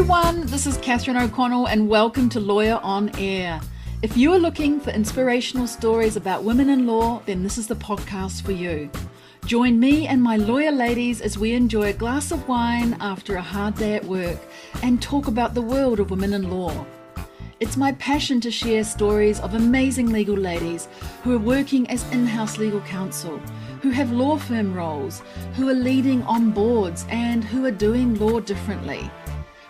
everyone, this is Catherine O'Connell, and welcome to Lawyer on Air. If you are looking for inspirational stories about women in law, then this is the podcast for you. Join me and my lawyer ladies as we enjoy a glass of wine after a hard day at work and talk about the world of women in law. It's my passion to share stories of amazing legal ladies who are working as in house legal counsel, who have law firm roles, who are leading on boards, and who are doing law differently.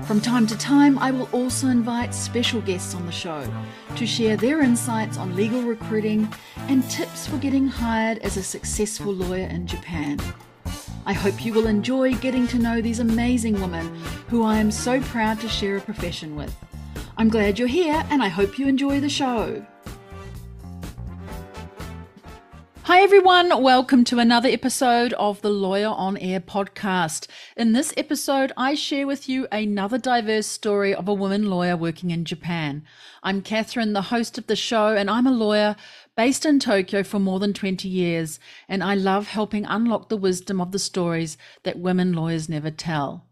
From time to time, I will also invite special guests on the show to share their insights on legal recruiting and tips for getting hired as a successful lawyer in Japan. I hope you will enjoy getting to know these amazing women who I am so proud to share a profession with. I'm glad you're here and I hope you enjoy the show. Hi, everyone. Welcome to another episode of the Lawyer on Air podcast. In this episode, I share with you another diverse story of a woman lawyer working in Japan. I'm Catherine, the host of the show, and I'm a lawyer based in Tokyo for more than 20 years, and I love helping unlock the wisdom of the stories that women lawyers never tell.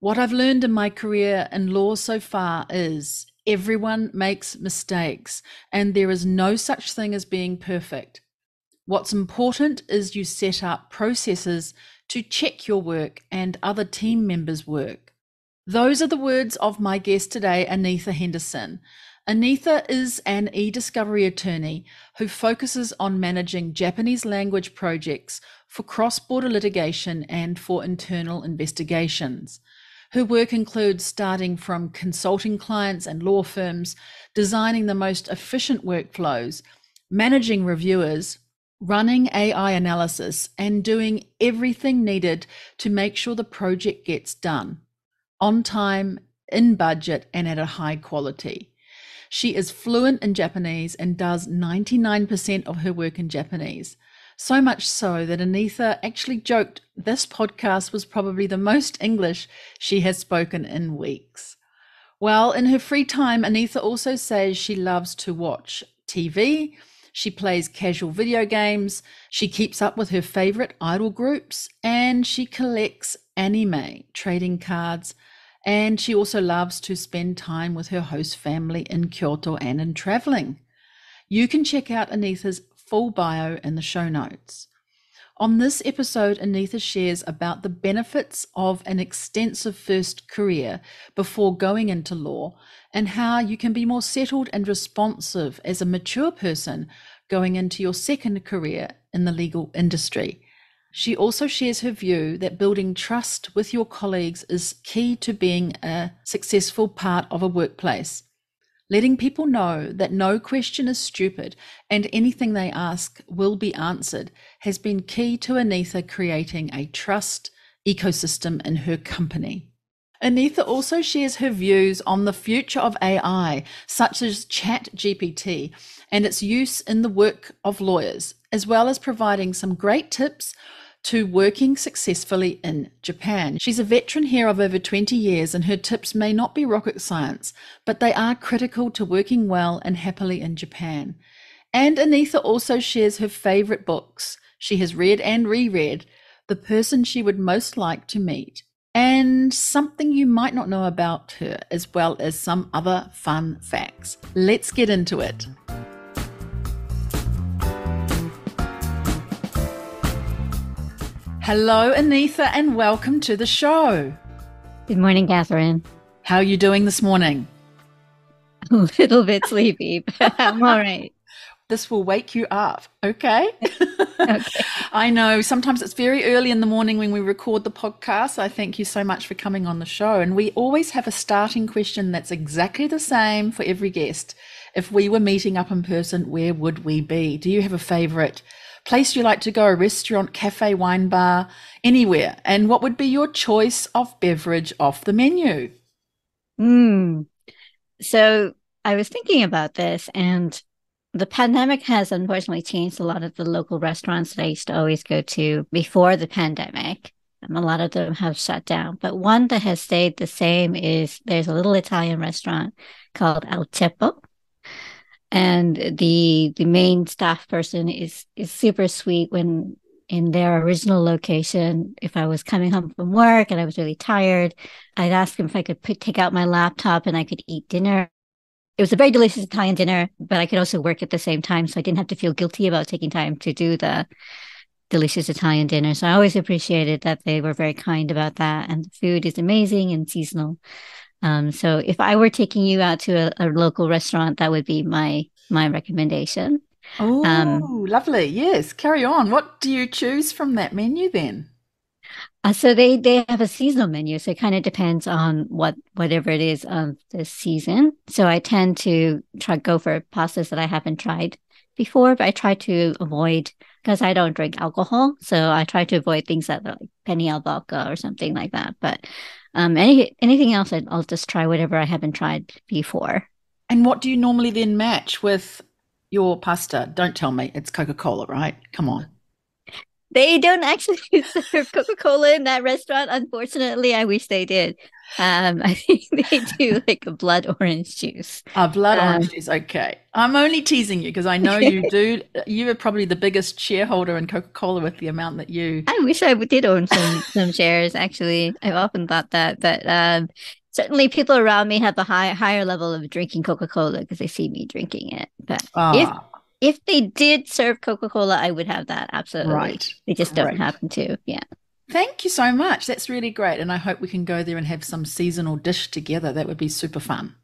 What I've learned in my career in law so far is everyone makes mistakes, and there is no such thing as being perfect. What's important is you set up processes to check your work and other team members' work. Those are the words of my guest today, Anitha Henderson. Anitha is an e discovery attorney who focuses on managing Japanese language projects for cross border litigation and for internal investigations. Her work includes starting from consulting clients and law firms, designing the most efficient workflows, managing reviewers, running AI analysis, and doing everything needed to make sure the project gets done on time, in budget, and at a high quality. She is fluent in Japanese and does 99% of her work in Japanese. So much so that Anitha actually joked this podcast was probably the most English she has spoken in weeks. Well, in her free time, Anitha also says she loves to watch TV, she plays casual video games, she keeps up with her favorite idol groups, and she collects anime, trading cards, and she also loves to spend time with her host family in Kyoto and in traveling. You can check out Anitha's full bio in the show notes. On this episode, Anitha shares about the benefits of an extensive first career before going into law and how you can be more settled and responsive as a mature person going into your second career in the legal industry. She also shares her view that building trust with your colleagues is key to being a successful part of a workplace. Letting people know that no question is stupid and anything they ask will be answered has been key to Anitha creating a trust ecosystem in her company. Anitha also shares her views on the future of AI, such as ChatGPT, and its use in the work of lawyers, as well as providing some great tips to working successfully in Japan. She's a veteran here of over 20 years, and her tips may not be rocket science, but they are critical to working well and happily in Japan. And Anitha also shares her favorite books she has read and reread, the person she would most like to meet, and something you might not know about her, as well as some other fun facts. Let's get into it. Hello, Anitha, and welcome to the show. Good morning, Catherine. How are you doing this morning? A little bit sleepy, but I'm all right. This will wake you up, okay? okay? I know sometimes it's very early in the morning when we record the podcast. I thank you so much for coming on the show. And we always have a starting question that's exactly the same for every guest. If we were meeting up in person, where would we be? Do you have a favorite place you like to go, a restaurant, cafe, wine bar, anywhere? And what would be your choice of beverage off the menu? Mm. So I was thinking about this, and the pandemic has unfortunately changed a lot of the local restaurants that I used to always go to before the pandemic. a lot of them have shut down, but one that has stayed the same is there's a little Italian restaurant called El Ceppo and the the main staff person is is super sweet when in their original location. If I was coming home from work and I was really tired, I'd ask them if I could take out my laptop and I could eat dinner. It was a very delicious Italian dinner, but I could also work at the same time. So I didn't have to feel guilty about taking time to do the delicious Italian dinner. So I always appreciated that they were very kind about that. And the food is amazing and seasonal. Um, so if I were taking you out to a, a, local restaurant, that would be my my recommendation. Oh, um, lovely! Yes, carry on. What do you choose from that menu then? Uh, so they they have a seasonal menu, so it kind of depends on what whatever it is of the season. So I tend to try go for pastas that I haven't tried before, but I try to avoid because I don't drink alcohol, so I try to avoid things that are like penne vodka or something like that. But um, any anything else, I'll just try whatever I haven't tried before. And what do you normally then match with your pasta? Don't tell me it's Coca Cola, right? Come on. They don't actually serve Coca Cola in that restaurant. Unfortunately, I wish they did. Um, I think they do like a blood orange juice. A blood um, orange juice. Okay, I'm only teasing you because I know you do. You are probably the biggest shareholder in Coca Cola with the amount that you. I wish I did own some some shares. Actually, I've often thought that, but um, certainly people around me have a high higher level of drinking Coca Cola because they see me drinking it. But if ah. If they did serve Coca Cola, I would have that absolutely. Right. They just don't right. happen to. Yeah. Thank you so much. That's really great. And I hope we can go there and have some seasonal dish together. That would be super fun.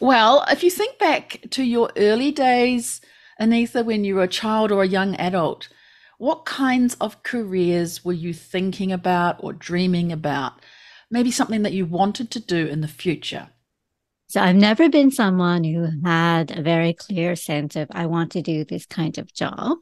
Well, if you think back to your early days, Anitha, when you were a child or a young adult, what kinds of careers were you thinking about or dreaming about? Maybe something that you wanted to do in the future. So I've never been someone who had a very clear sense of I want to do this kind of job.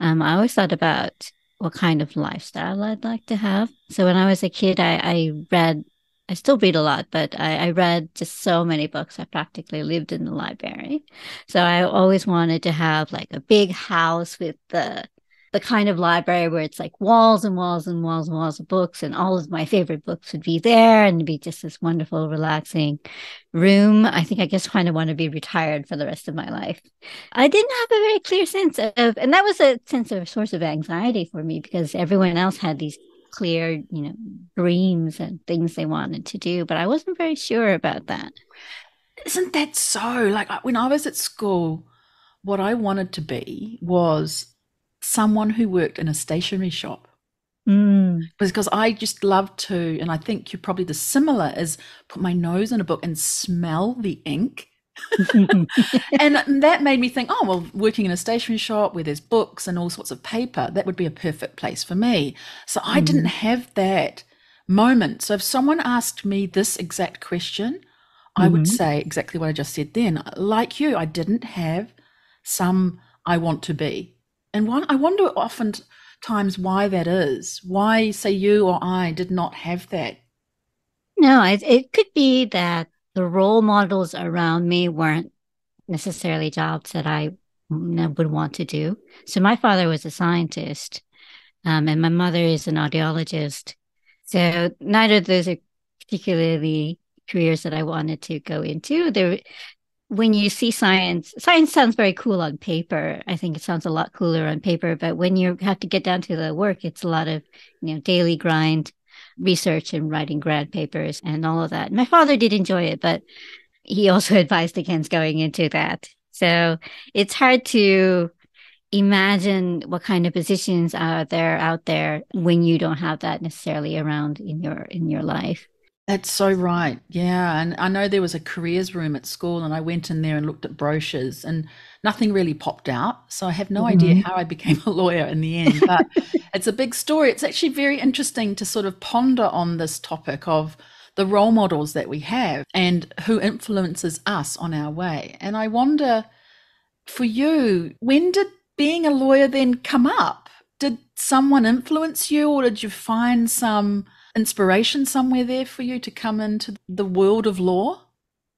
Um, I always thought about what kind of lifestyle I'd like to have. So when I was a kid, I, I read, I still read a lot, but I, I read just so many books. I practically lived in the library. So I always wanted to have like a big house with the the kind of library where it's like walls and walls and walls and walls of books, and all of my favorite books would be there, and it'd be just this wonderful, relaxing room. I think I just kind of want to be retired for the rest of my life. I didn't have a very clear sense of, and that was a sense of a source of anxiety for me because everyone else had these clear, you know, dreams and things they wanted to do, but I wasn't very sure about that. Isn't that so? Like when I was at school, what I wanted to be was someone who worked in a stationery shop. Mm. Because I just love to, and I think you're probably the similar, is put my nose in a book and smell the ink. and that made me think, oh, well, working in a stationery shop where there's books and all sorts of paper, that would be a perfect place for me. So I mm. didn't have that moment. So if someone asked me this exact question, I mm-hmm. would say exactly what I just said then. Like you, I didn't have some I want to be. And one, I wonder oftentimes why that is. Why, say, you or I did not have that? No, it, it could be that the role models around me weren't necessarily jobs that I would want to do. So my father was a scientist, um, and my mother is an audiologist. So neither of those are particularly careers that I wanted to go into. There, when you see science, science sounds very cool on paper. I think it sounds a lot cooler on paper, but when you have to get down to the work, it's a lot of, you know, daily grind, research and writing grad papers and all of that. My father did enjoy it, but he also advised against going into that. So it's hard to imagine what kind of positions are there out there when you don't have that necessarily around in your in your life. That's so right. Yeah. And I know there was a careers room at school, and I went in there and looked at brochures, and nothing really popped out. So I have no mm-hmm. idea how I became a lawyer in the end. But it's a big story. It's actually very interesting to sort of ponder on this topic of the role models that we have and who influences us on our way. And I wonder for you, when did being a lawyer then come up? Did someone influence you, or did you find some inspiration somewhere there for you to come into the world of law?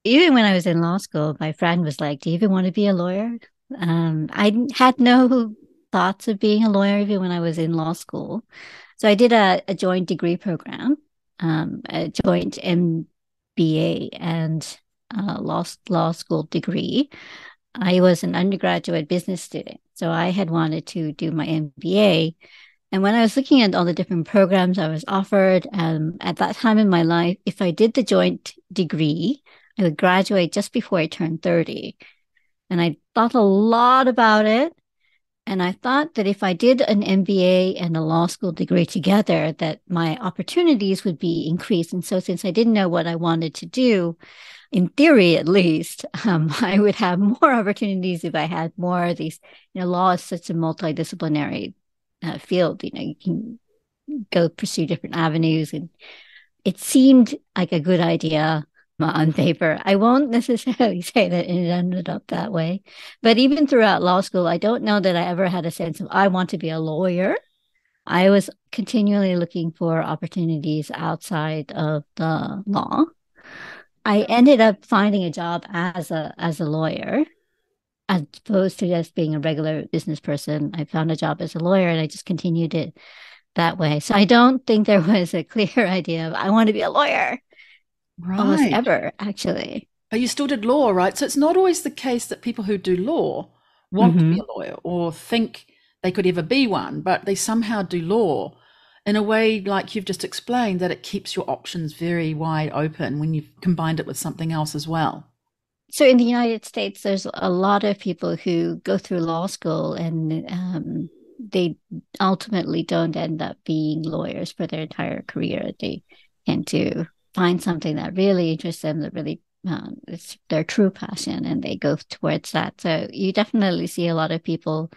Even when I was in law school, my friend was like, Do you even want to be a lawyer? Um, I had no thoughts of being a lawyer even when I was in law school. So I did a, a joint degree program, um, a joint MBA and uh, law, law school degree. I was an undergraduate business student. So I had wanted to do my MBA And when I was looking at all the different programs I was offered, um, at that time in my life, if I did the joint degree, I would graduate just before I turned 30. And I thought a lot about it. And I thought that if I did an MBA and a law school degree together, that my opportunities would be increased. And so since I didn't know what I wanted to do, in theory at least, um, I would have more opportunities if I had more of these. You know, law is such a multidisciplinary uh, field. You know, you can go pursue different avenues, and it seemed like a good idea on paper. I won't necessarily say that it ended up that way, but even throughout law school, I don't know that I ever had a sense of I want to be a lawyer. I was continually looking for opportunities outside of the law. I ended up finding a job as a as a lawyer as opposed to just being a regular business person. I found a job as a lawyer and I just continued it that way. So I don't think there was a clear idea of I want to be a lawyer. Right. Almost ever, actually. But you still did law, right? So it's not always the case that people who do law want mm-hmm. to be mm-hmm. a lawyer or think they could ever be one, but they somehow do law in a way like you've just explained that it keeps your options very wide open when you've combined it with something else as well so in the united states there's a lot of people who go through law school and um, they ultimately don't end up being lawyers for their entire career they tend to find something that really interests them that really um, it's their true passion and they go towards that so you definitely see a lot of people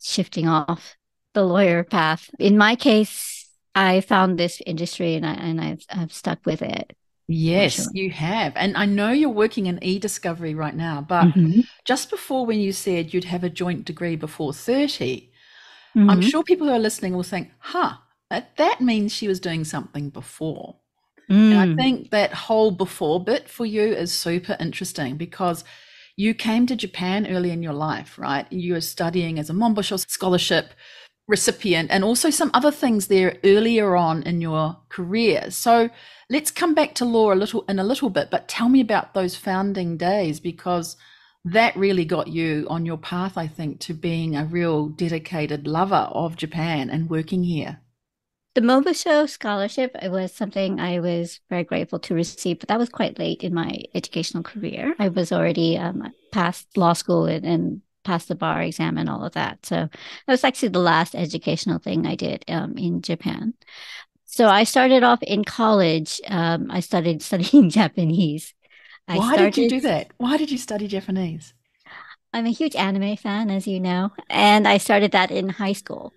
shifting off the lawyer path. In my case, I found this industry and I and I've I've stuck with it. Yes, sure. you have. And I know you're working in e-discovery right now, but mm-hmm. just before when you said you'd have a joint degree before 30, mm-hmm. I'm sure people who are listening will think, huh, that that means she was doing something before. Mm. And I mm. think that whole before bit for you is super interesting because you came to Japan early in your life, right? You were studying as a Monbusho scholarship recipient and also some other things there earlier on in your career. So let's come back to law a little in a little bit, but tell me about those founding days because that really got you on your path, I think, to being a real dedicated lover of Japan and working here. The Monbusho scholarship was something I was very grateful to receive, but that was quite late in my educational career. I was already um, past law school and, and pass the bar exam and all of that. So that was actually the last educational thing I did um, in Japan. So I started off in college. Um, I started studying Japanese. I Why started, did you do that? Why did you study Japanese? I'm a huge anime fan, as you know, and I started that in high school.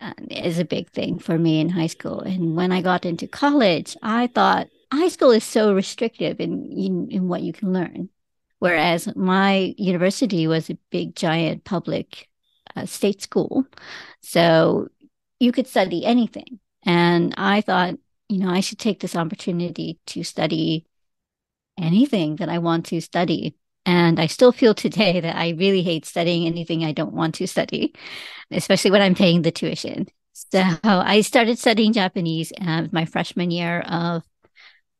Uh, is a big thing for me in high school. And when I got into college, I thought high school is so restrictive in, in, in what you can learn. Whereas my university was a big, giant public uh, state school. So you could study anything. And I thought, you know, I should take this opportunity to study anything that I want to study. And I still feel today that I really hate studying anything I don't want to study, especially when I'm paying the tuition. So I started studying Japanese uh, my freshman year of,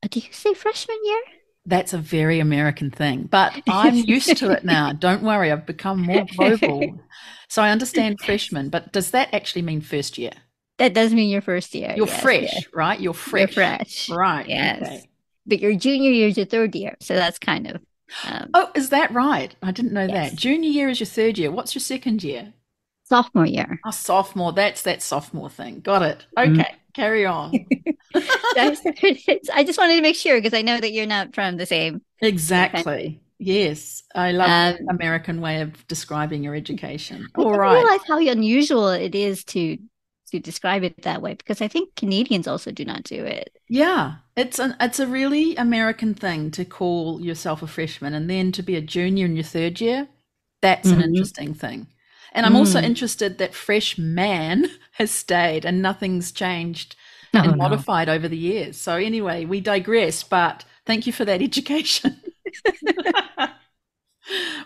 uh, do you say freshman year? That's a very American thing, but I'm used to it now. Don't worry, I've become more global. So I understand freshman, but does that actually mean first year? That does mean your first year. You're yes, fresh, yes. right? You're fresh. You're fresh. Right. Yes. Okay. But your junior year is your third year. So that's kind of. Um, oh, is that right? I didn't know yes. that. Junior year is your third year. What's your second year? Sophomore year. A oh, sophomore. That's that sophomore thing. Got it. Mm-hmm. Okay. Mm-hmm. Carry on. I just wanted to make sure because I know that you're not from the same. Exactly. Yes, I love um, American way of describing your education. I All right. I realize how unusual it is to to describe it that way because I think Canadians also do not do it. Yeah, it's an it's a really American thing to call yourself a freshman and then to be a junior in your third year. That's mm-hmm. an interesting thing. And I'm mm. also interested that fresh man has stayed and nothing's changed oh, and modified no. over the years. So anyway, we digress, but thank you for that education.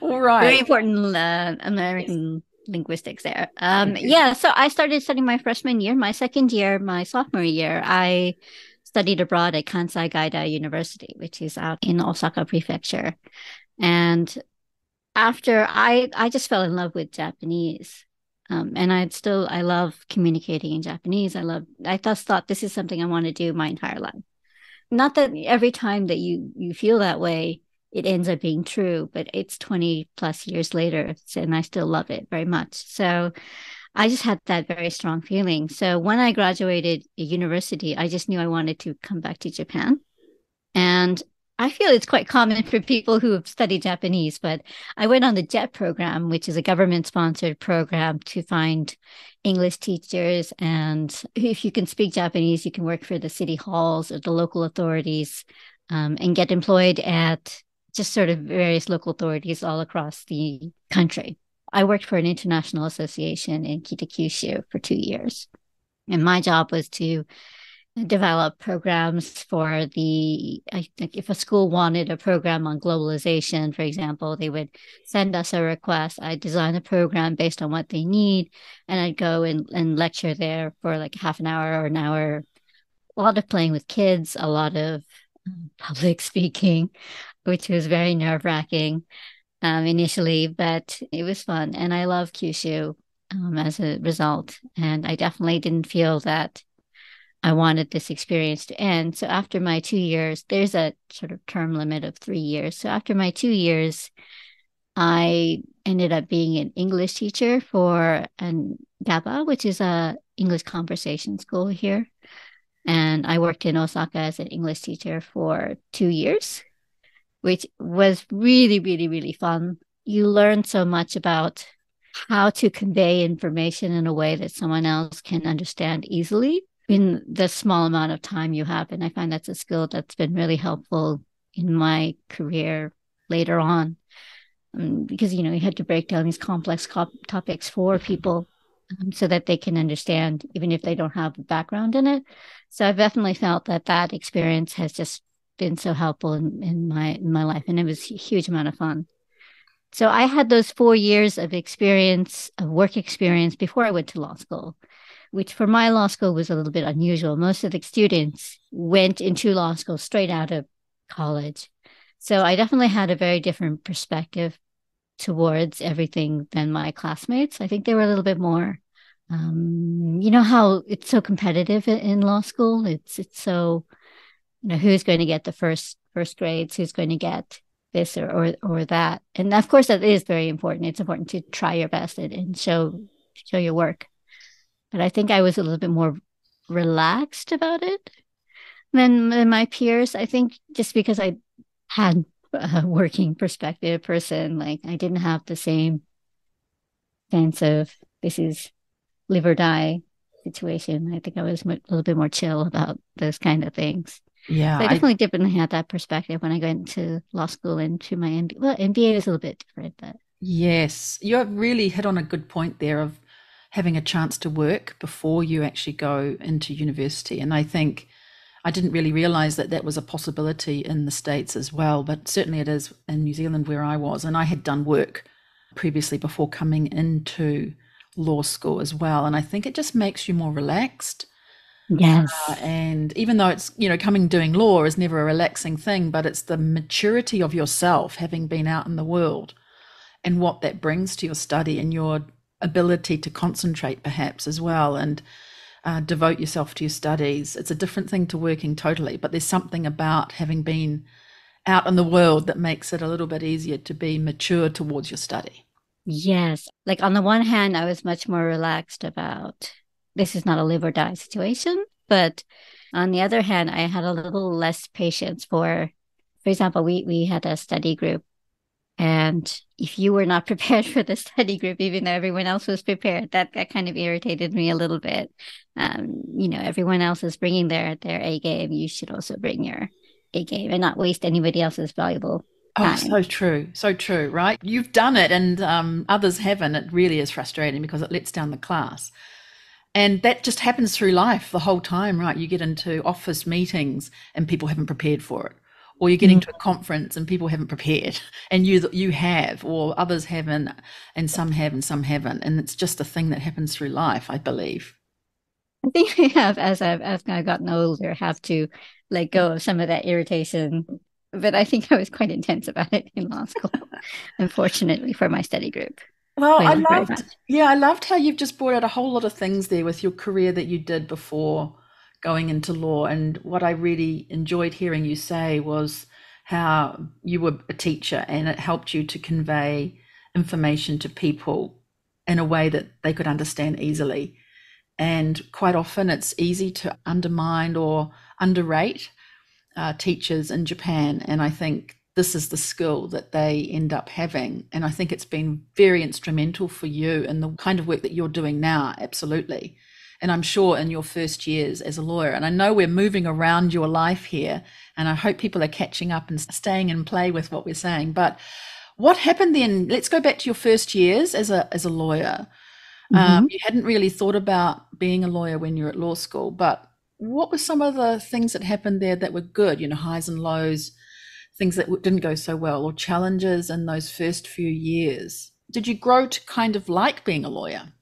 All right. Very important uh, American linguistics there. Um, yeah, so I started studying my freshman year. My second year, my sophomore year, I studied abroad at Kansai Gaidai University, which is out in Osaka Prefecture. And after I I just fell in love with Japanese. Um, and I still I love communicating in Japanese. I love I just thought this is something I want to do my entire life. Not that every time that you you feel that way, it ends up being true, but it's 20 plus years later and I still love it very much. So I just had that very strong feeling. So when I graduated university, I just knew I wanted to come back to Japan. And I feel it's quite common for people who have studied Japanese, but I went on the JET program, which is a government sponsored program to find English teachers. And if you can speak Japanese, you can work for the city halls or the local authorities um, and get employed at just sort of various local authorities all across the country. I worked for an international association in Kitakyushu for two years. And my job was to develop programs for the I think if a school wanted a program on globalization, for example, they would send us a request. I design a program based on what they need, and I'd go and, and lecture there for like half an hour or an hour. A lot of playing with kids, a lot of um, public speaking, which was very nerve wracking um, initially, but it was fun. And I love Kyushu um, as a result. And I definitely didn't feel that I wanted this experience to end. So after my two years, there's a sort of term limit of three years. So after my two years, I ended up being an English teacher for an GABA, which is a English conversation school here. And I worked in Osaka as an English teacher for two years, which was really, really, really fun. You learn so much about how to convey information in a way that someone else can understand easily in the small amount of time you have. And I find that's a skill that's been really helpful in my career later on. Um, because, you know, you had to break down these complex co- topics for people um, so that they can understand, even if they don't have a background in it. So I've definitely felt that that experience has just been so helpful in, in my in my life, and it was a huge amount of fun. So I had those four years of experience, of work experience before I went to law school which for my law school was a little bit unusual. Most of the students went into law school straight out of college. So I definitely had a very different perspective towards everything than my classmates. I think they were a little bit more um, you know how it's so competitive in law school. It's it's so you know who's going to get the first first grades, who's going to get this or or, or that, and of course that is very important. It's important to try your best and, and show show your work but I think I was a little bit more relaxed about it than, than my peers. I think just because I had a working perspective person, like I didn't have the same sense of this is live or die situation. I think I was a little bit more chill about those kind of things. Yeah, so I definitely I, definitely had that perspective when I got into law school and to my MBA. Well, MBA was a little bit different, but yes, you have really hit on a good point there of having a chance to work before you actually go into university. And I think I didn't really realize that that was a possibility in the States as well, but certainly it is in New Zealand where I was. And I had done work previously before coming into law school as well. And I think it just makes you more relaxed. Yes. Uh, and even though it's, you know, coming doing law is never a relaxing thing, but it's the maturity of yourself having been out in the world and what that brings to your study and your ability to concentrate perhaps as well and uh, devote yourself to your studies. It's a different thing to working totally, but there's something about having been out in the world that makes it a little bit easier to be mature towards your study. Yes. Like on the one hand, I was much more relaxed about this is not a live or die situation. But on the other hand, I had a little less patience for, for example, we, we had a study group and if you were not prepared for the study group, even though everyone else was prepared, that, that kind of irritated me a little bit. Um, you know, everyone else is bringing their, their A game. You should also bring your A game and not waste anybody else's valuable Oh, so true. So true, right? You've done it and um, others haven't. It really is frustrating because it lets down the class. And that just happens through life the whole time, right? You get into office meetings and people haven't prepared for it or you're getting mm. to a conference and people haven't prepared and you you have or others haven't and some have and some haven't and it's just a thing that happens through life i believe. I think i have as i've as i've gotten older have to let go of some of that irritation but i think i was quite intense about it in law school unfortunately for my study group. Well, I loved, yeah, I loved how you've just brought out a whole lot of things there with your career that you did before going into law. And what I really enjoyed hearing you say was how you were a teacher and it helped you to convey information to people in a way that they could understand easily. And quite often it's easy to undermine or underrate uh, teachers in Japan. And I think this is the skill that they end up having. And I think it's been very instrumental for you in the kind of work that you're doing now. Absolutely. And I'm sure in your first years as a lawyer, and I know we're moving around your life here, and I hope people are catching up and staying in play with what we're saying. But what happened then? Let's go back to your first years as a as a lawyer. Um, mm-hmm. Um, you hadn't really thought about being a lawyer when you're at law school, but what were some of the things that happened there that were good? You know, highs and lows, things that didn't go so well, or challenges in those first few years. Did you grow to kind of like being a lawyer?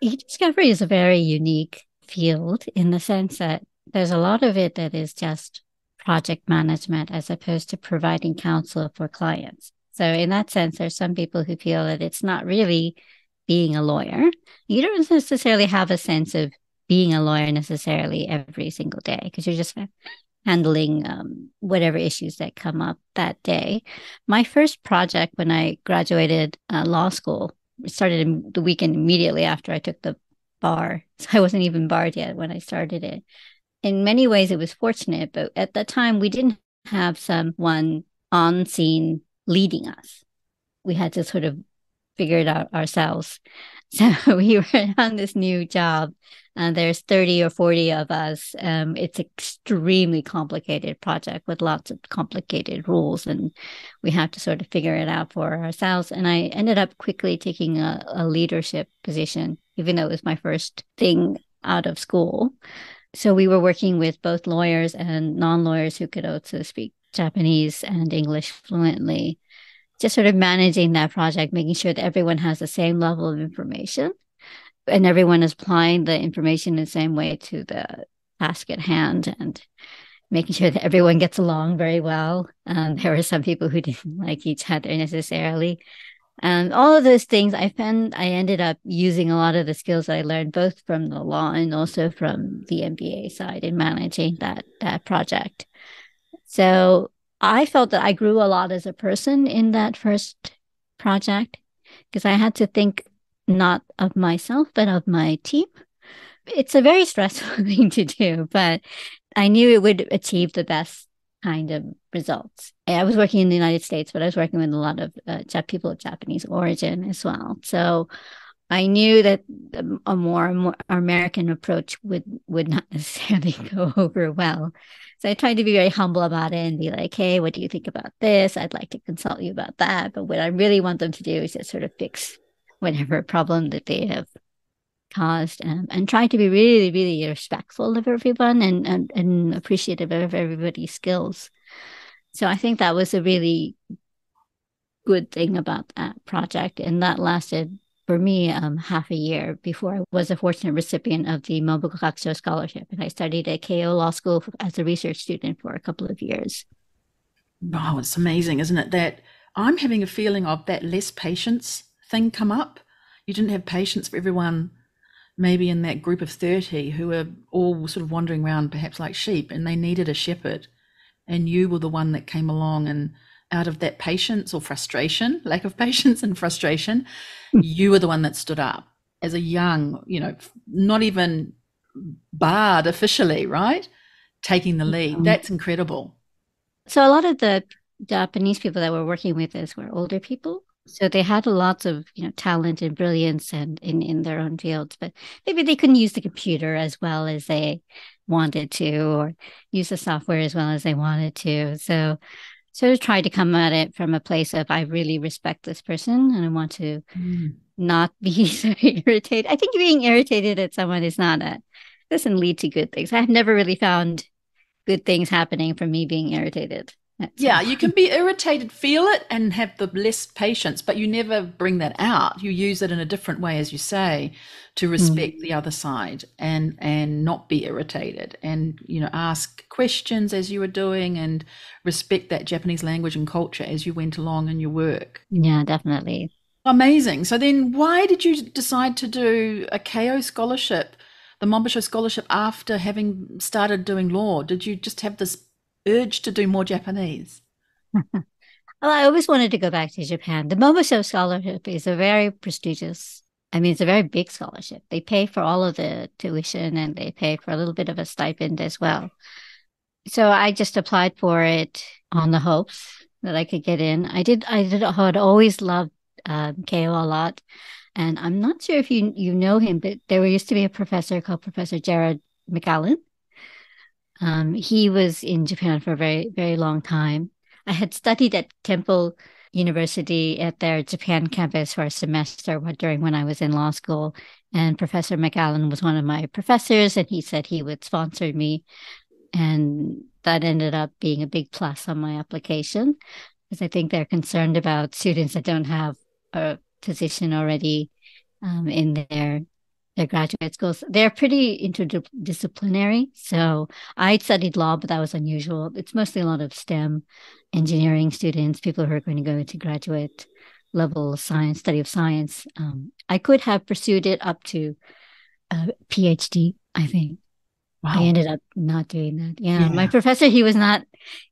E-discovery is a very unique field in the sense that there's a lot of it that is just project management as opposed to providing counsel for clients. So in that sense, there's some people who feel that it's not really being a lawyer. You don't necessarily have a sense of being a lawyer necessarily every single day because you're just handling um, whatever issues that come up that day. My first project when I graduated uh, law school started in the weekend immediately after I took the bar. So I wasn't even barred yet when I started it. In many ways, it was fortunate, but at that time, we didn't have someone on scene leading us. We had to sort of figure it out ourselves. So we were on this new job, and there's 30 or 40 of us. Um, it's extremely complicated project with lots of complicated rules, and we have to sort of figure it out for ourselves. And I ended up quickly taking a, a leadership position, even though it was my first thing out of school. So we were working with both lawyers and non-lawyers who could also speak Japanese and English fluently. Just sort of managing that project, making sure that everyone has the same level of information and everyone is applying the information in the same way to the task at hand and making sure that everyone gets along very well. Um, there were some people who didn't like each other necessarily. And all of those things, I found I ended up using a lot of the skills I learned both from the law and also from the MBA side in managing that that project. So I felt that I grew a lot as a person in that first project because I had to think not of myself, but of my team. It's a very stressful thing to do, but I knew it would achieve the best kind of results. I was working in the United States, but I was working with a lot of uh, people of Japanese origin as well. So I knew that a more, more American approach would would not necessarily go over well. So I tried to be very humble about it and be like, "Hey, what do you think about this? I'd like to consult you about that." But what I really want them to do is just sort of fix whatever problem that they have caused, um, and try to be really, really respectful of everyone and, and and appreciative of everybody's skills. So I think that was a really good thing about that project, and that lasted for me um, half a year before I was a fortunate recipient of the Monbukagakusho Scholarship. And I studied at Keio Law School as a research student for a couple of years. Wow, it's amazing, isn't it? That I'm having a feeling of that less patience thing come up. You didn't have patience for everyone, maybe in that group of 30 who were all sort of wandering around, perhaps like sheep, and they needed a shepherd. And you were the one that came along and out of that patience or frustration, lack of patience and frustration, hmm. you were the one that stood up as a young, you know, not even barred officially, right? Taking the lead. That's incredible. So a lot of the Japanese people that we're working with is were older people. So they had lots of, you know, talent and brilliance and in, in their own fields, but maybe they couldn't use the computer as well as they wanted to or use the software as well as they wanted to. So sort of try to come at it from a place of I really respect this person and I want to mm. not be so irritated. I think being irritated at someone is not a doesn't lead to good things. I've never really found good things happening from me being irritated. Yeah, you can be irritated, feel it, and have the less patience, but you never bring that out. You use it in a different way, as you say, to respect mm. the other side and and not be irritated, and you know ask questions as you were doing, and respect that Japanese language and culture as you went along in your work. Yeah, definitely. Amazing. So then why did you decide to do a Keio scholarship, the Monbusho scholarship after having started doing law? Did you just have this urge to do more Japanese? well, I always wanted to go back to Japan. The Monbusho scholarship is a very prestigious I mean, it's a very big scholarship. They pay for all of the tuition and they pay for a little bit of a stipend as well. So I just applied for it on the hopes that I could get in. I did. I did. I had always loved um, Keio a lot, and I'm not sure if you you know him, but there used to be a professor called Professor Jared McAllen. Um, he was in Japan for a very very long time. I had studied at Temple University at their Japan campus for a semester during when I was in law school. And Professor McAllen was one of my professors, and he said he would sponsor me. And that ended up being a big plus on my application because I think they're concerned about students that don't have a position already um, in their their graduate schools. They're pretty interdisciplinary. So I studied law, but that was unusual. It's mostly a lot of STEM engineering students, people who are going to go into graduate level science, study of science. Um, I could have pursued it up to a PhD, I think. Wow. I ended up not doing that. Yeah, yeah, my professor, he was not,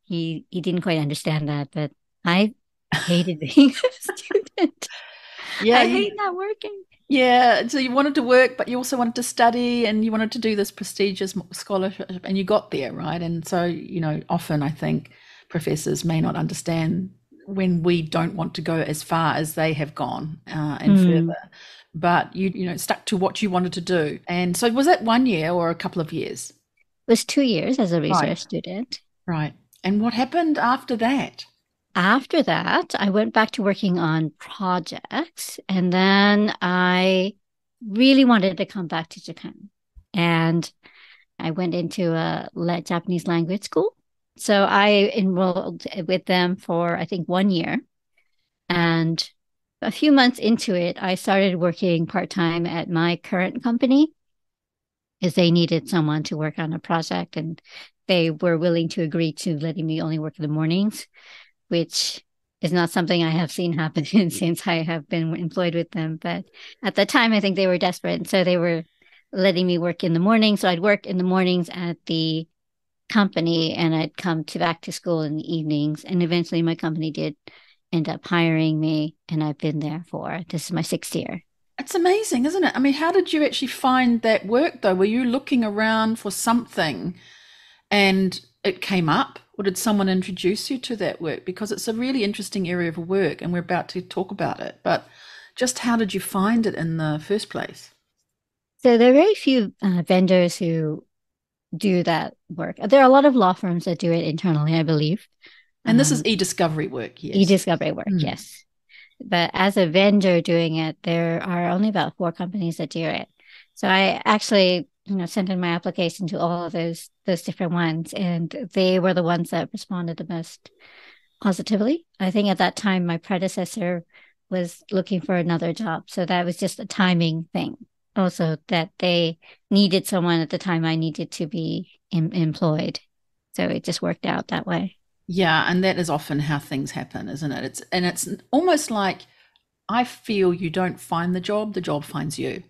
he he didn't quite understand that, but I hated being a student. Yeah, I hate not working. Yeah, so you wanted to work, but you also wanted to study and you wanted to do this prestigious scholarship, and you got there, right? And so, you know, often I think professors may not understand when we don't want to go as far as they have gone uh, and mm. further. But you, you know, stuck to what you wanted to do. And so, was that one year or a couple of years? It was two years as a research right. student. Right. And what happened after that? After that, I went back to working on projects. And then I really wanted to come back to Japan. And I went into a Japanese language school. So I enrolled with them for, I think, one year. And a few months into it, I started working part time at my current company because they needed someone to work on a project and they were willing to agree to letting me only work in the mornings which is not something I have seen happen since I have been employed with them. But at the time, I think they were desperate. And so they were letting me work in the morning. So I'd work in the mornings at the company and I'd come to back to school in the evenings. And eventually my company did end up hiring me. And I've been there for this is my sixth year. It's amazing, isn't it? I mean, how did you actually find that work though? Were you looking around for something and it came up? Or did someone introduce you to that work? Because it's a really interesting area of work and we're about to talk about it. But just how did you find it in the first place? So there are very few uh, vendors who do that work. There are a lot of law firms that do it internally, I believe. And this um, is e-discovery work, yes. E-discovery work, mm. yes. But as a vendor doing it, there are only about four companies that do it. So I actually you know sent in my application to all of those those different ones and they were the ones that responded the most positively. I think at that time my predecessor was looking for another job so that was just a timing thing. Also that they needed someone at the time i needed to be em- employed. So it just worked out that way. Yeah and that is often how things happen isn't it? It's and it's almost like i feel you don't find the job the job finds you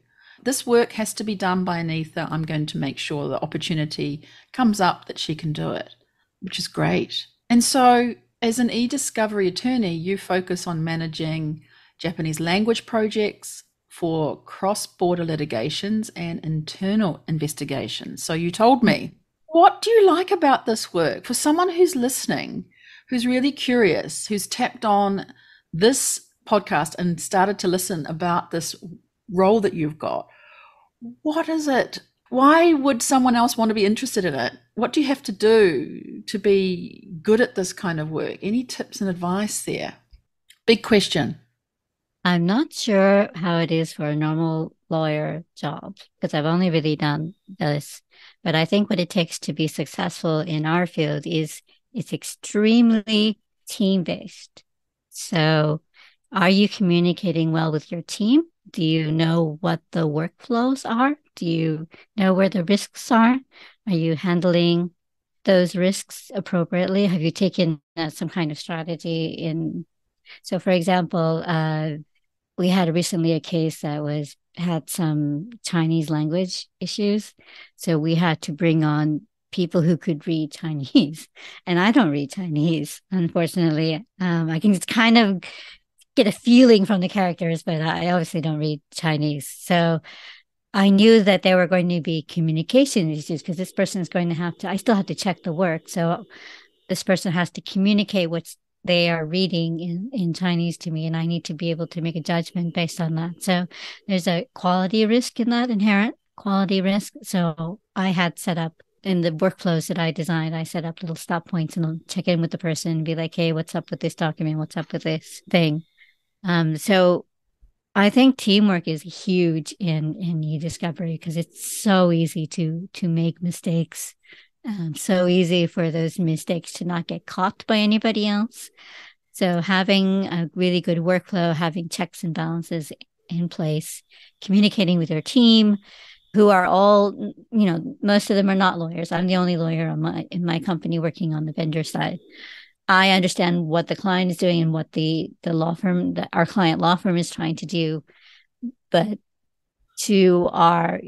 this work has to be done by Anitha. I'm going to make sure the opportunity comes up that she can do it, which is great. And so, as an e discovery attorney, you focus on managing Japanese language projects for cross border litigations and internal investigations. So, you told me, what do you like about this work? For someone who's listening, who's really curious, who's tapped on this podcast and started to listen about this role that you've got, what is it? Why would someone else want to be interested in it? What do you have to do to be good at this kind of work? Any tips and advice there? Big question. I'm not sure how it is for a normal lawyer job because I've only really done this. But I think what it takes to be successful in our field is it's extremely team based. So, are you communicating well with your team? Do you know what the workflows are? Do you know where the risks are? Are you handling those risks appropriately? Have you taken uh, some kind of strategy in? So, for example, uh, we had recently a case that was had some Chinese language issues. So we had to bring on people who could read Chinese. And I don't read Chinese, unfortunately. Um, I can kind of get a feeling from the characters, but I obviously don't read Chinese. So I knew that there were going to be communication issues because this person is going to have to, I still have to check the work. So this person has to communicate what they are reading in, in Chinese to me, and I need to be able to make a judgment based on that. So there's a quality risk in that inherent quality risk. So I had set up in the workflows that I designed, I set up little stop points and check in with the person and be like, hey, what's up with this document? What's up with this thing? Um, so I think teamwork is huge in in e-discovery because it's so easy to to make mistakes um, so easy for those mistakes to not get caught by anybody else. So having a really good workflow, having checks and balances in place, communicating with your team, who are all, you know, most of them are not lawyers. I'm the only lawyer my in my company working on the vendor side. I understand what the client is doing and what the the law firm, that our client law firm is trying to do, but to our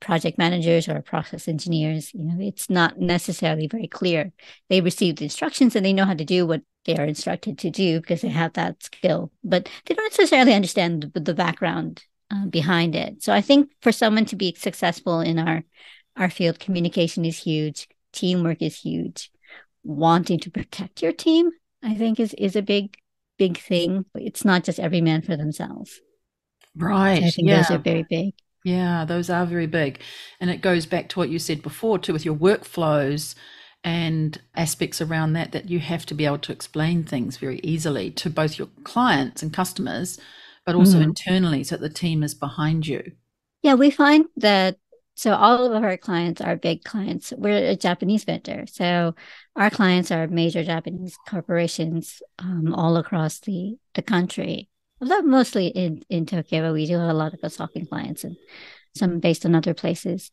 project managers or process engineers, you know, it's not necessarily very clear. They receive the instructions and they know how to do what they are instructed to do because they have that skill, but they don't necessarily understand the, the background uh, behind it. So I think for someone to be successful in our our field, communication is huge, teamwork is huge. Wanting to protect your team, I think, is is a big big thing. It's not just every man for themselves. Right. So I think yeah. those are very big. Yeah, those are very big. And it goes back to what you said before, too, with your workflows and aspects around that, that you have to be able to explain things very easily to both your clients and customers, but also mm. internally so that the team is behind you. Yeah, we find that so all of our clients are big clients. We're a Japanese vendor. So our clients are major Japanese corporations um, all across the, the country Although mostly in, in Tokyo, but we do have a lot of Osaka clients and some based in other places.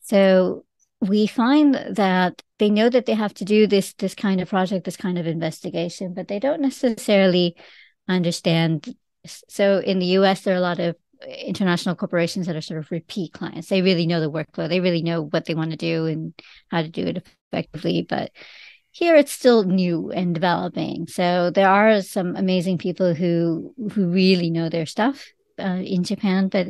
So we find that they know that they have to do this this kind of project, this kind of investigation, but they don't necessarily understand. So in the US, there are a lot of international corporations that are sort of repeat clients. They really know the workflow. They really know what they want to do and how to do it effectively. But here it's still new and developing. So there are some amazing people who who really know their stuff uh, in Japan, but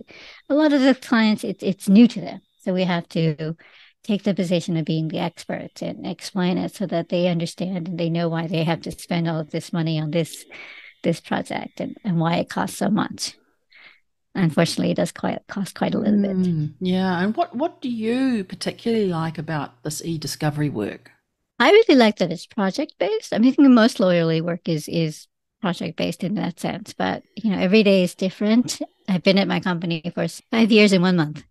a lot of the clients it's it's new to them. So we have to take the position of being the expert and explain it so that they understand and they know why they have to spend all of this money on this this project and, and why it costs so much. Unfortunately, it does quite cost quite a little mm, bit. Yeah, and what what do you particularly like about this e-discovery work? I really like that it's project based. I mean, I think most lawyerly work is is project based in that sense, but you know, every day is different. I've been at my company for five years in one month,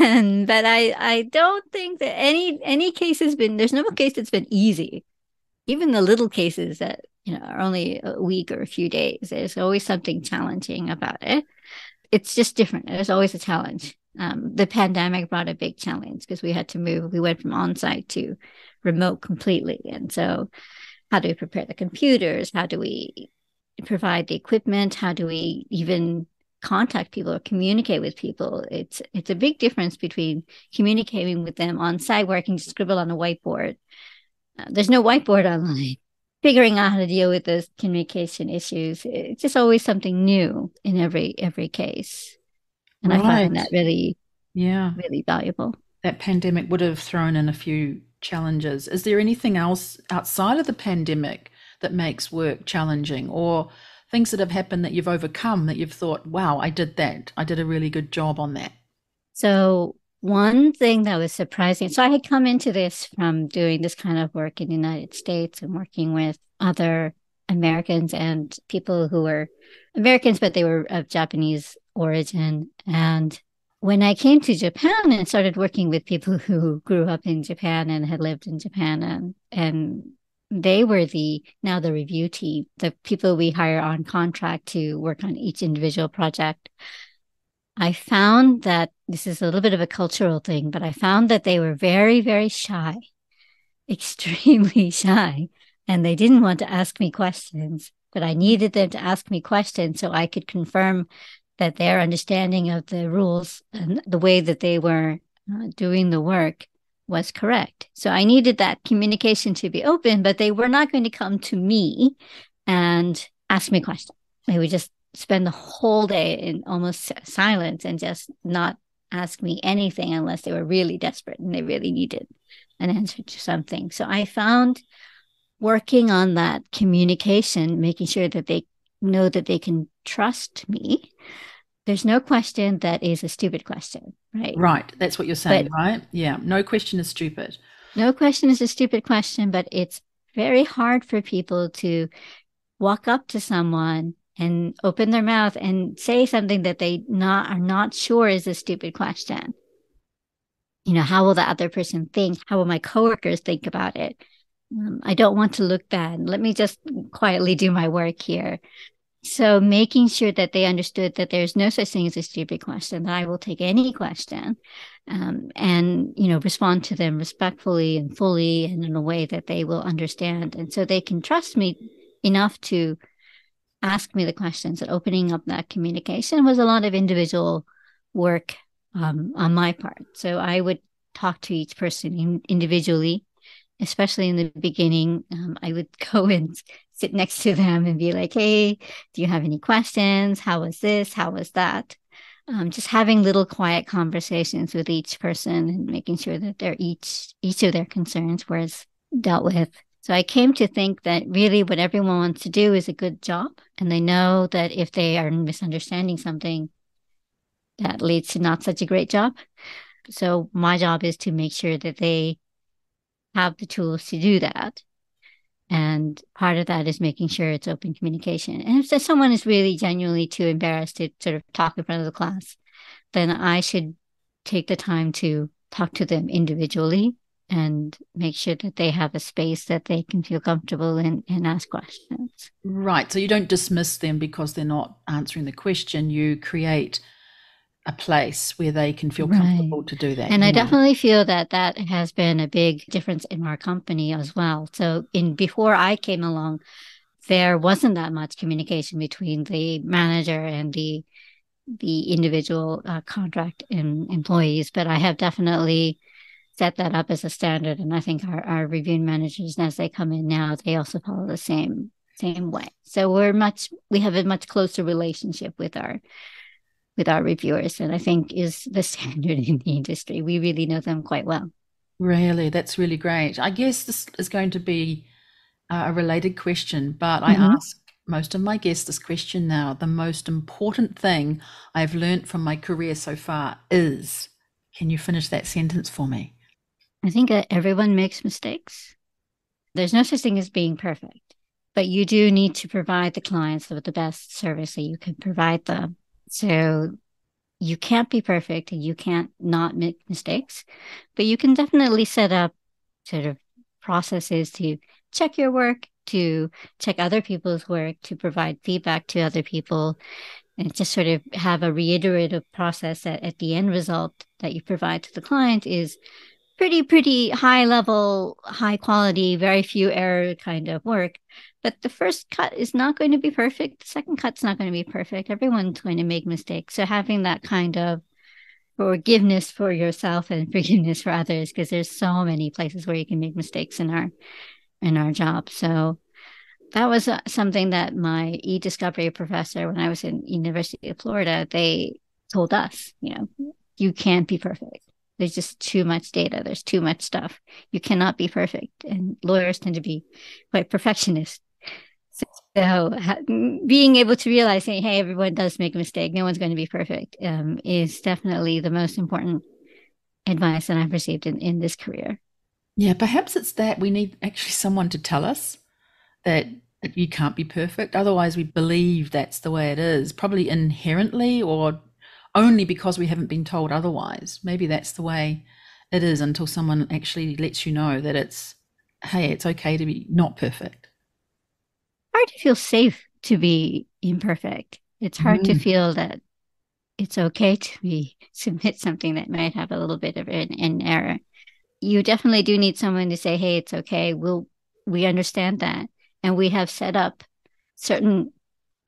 and but I I don't think that any any case has been. There's no case that's been easy. Even the little cases that you know are only a week or a few days, there's always something challenging about it. It's just different. There's always a challenge. Um, the pandemic brought a big challenge because we had to move. We went from on site to remote completely. And so, how do we prepare the computers? How do we provide the equipment? How do we even contact people or communicate with people? It's it's a big difference between communicating with them on site where I can scribble on a whiteboard. Uh, there's no whiteboard online. Figuring out how to deal with those communication issues. It's just always something new in every every case. And right. I find that really, yeah, really valuable. That pandemic would have thrown in a few challenges. Is there anything else outside of the pandemic that makes work challenging or things that have happened that you've overcome that you've thought, wow, I did that. I did a really good job on that? So, one thing that was surprising so, I had come into this from doing this kind of work in the United States and working with other Americans and people who were Americans, but they were of Japanese origin. And when I came to Japan and started working with people who grew up in Japan and had lived in Japan and and they were the now the review team, the people we hire on contract to work on each individual project. I found that this is a little bit of a cultural thing, but I found that they were very, very shy, extremely shy, and they didn't want to ask me questions but I needed them to ask me questions so I could confirm that their understanding of the rules and the way that they were uh, doing the work was correct. So I needed that communication to be open, but they were not going to come to me and ask me questions. They would just spend the whole day in almost silence and just not ask me anything unless they were really desperate and they really needed an answer to something. So I found working on that communication, making sure that they know that they can trust me. There's no question that is a stupid question, right? Right. That's what you're saying, but right? Yeah. No question is stupid. No question is a stupid question, but it's very hard for people to walk up to someone and open their mouth and say something that they not are not sure is a stupid question. You know, how will the other person think? How will my coworkers think about it? Um, I don't want to look bad. Let me just quietly do my work here. So making sure that they understood that there's no such thing as a stupid question, that I will take any question um, and, you know, respond to them respectfully and fully and in a way that they will understand. And so they can trust me enough to ask me the questions and opening up that communication was a lot of individual work um, on my part. So I would talk to each person in, individually, especially in the beginning. Um, I would go and sit next to them and be like, hey, do you have any questions? How was this? How was that? Um, just having little quiet conversations with each person and making sure that their each each of their concerns was dealt with so I came to think that really what everyone wants to do is a good job. And they know that if they are misunderstanding something, that leads to not such a great job. So my job is to make sure that they have the tools to do that. And part of that is making sure it's open communication. And if someone is really genuinely too embarrassed to sort of talk in front of the class, then I should take the time to talk to them individually and make sure that they have a space that they can feel comfortable in and ask questions. Right. So you don't dismiss them because they're not answering the question. You create a place where they can feel comfortable right. to do that. And I know? definitely feel that that has been a big difference in our company as well. So in before I came along, there wasn't that much communication between the manager and the the individual uh, contract and employees, but I have definitely set that up as a standard. And I think our, our review managers, as they come in now, they also follow the same same way. So we're much we have a much closer relationship with our with our reviewers, and I think is the standard in the industry. We really know them quite well. Really, that's really great. I guess this is going to be a related question, but I mm-hmm. ask most of my guests this question now. The most important thing I've learned from my career so far is. Can you finish that sentence for me? I think that everyone makes mistakes. There's no such thing as being perfect, but you do need to provide the clients with the best service that you can provide them. So you can't be perfect and you can't not make mistakes, but you can definitely set up sort of processes to check your work, to check other people's work, to provide feedback to other people, and just sort of have a reiterative process that at the end result that you provide to the client is pretty pretty high level high quality very few error kind of work. But the first cut is not going to be perfect. The second cut's not going to be perfect. Everyone's going to make mistakes. So having that kind of forgiveness for yourself and forgiveness for others because there's so many places where you can make mistakes in our in our job. So that was uh, something that my e-discovery professor when i was in university of florida they told us you know you can't be perfect there's just too much data. There's too much stuff. You cannot be perfect. And lawyers tend to be quite perfectionist. So being able to realize, hey, hey, everyone does make a mistake. No one's going to be perfect um, is definitely the most important advice that I've received in, in this career. Yeah, perhaps it's that we need actually someone to tell us that, that you can't be perfect. Otherwise, we believe that's the way it is, probably inherently or only because we haven't been told otherwise. Maybe that's the way it is until someone actually lets you know that it's, hey, it's okay to be not perfect. Hard to feel safe to be imperfect. It's hard mm. to feel that it's okay to be submit something that might have a little bit of an, an error. You definitely do need someone to say, "Hey, it's okay. We'll we understand that, and we have set up certain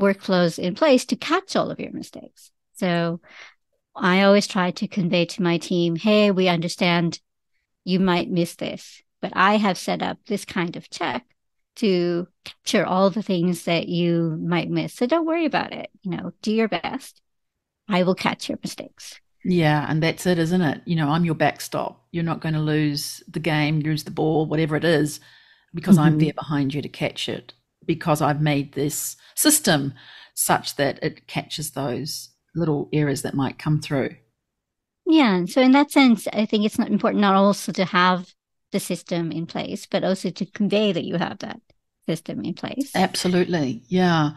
workflows in place to catch all of your mistakes. So I always try to convey to my team, hey, we understand you might miss this, but I have set up this kind of check to capture all the things that you might miss. So don't worry about it. You know, do your best. I will catch your mistakes. Yeah, and that's it, isn't it? You know, I'm your backstop. You're not going to lose the game, lose the ball, whatever it is, because mm-hmm. I'm there behind you to catch it. Because I've made this system such that it catches those little errors that might come through. Yeah. So in that sense, I think it's not important not also to have the system in place, but also to convey that you have that system in place. Absolutely. Yeah.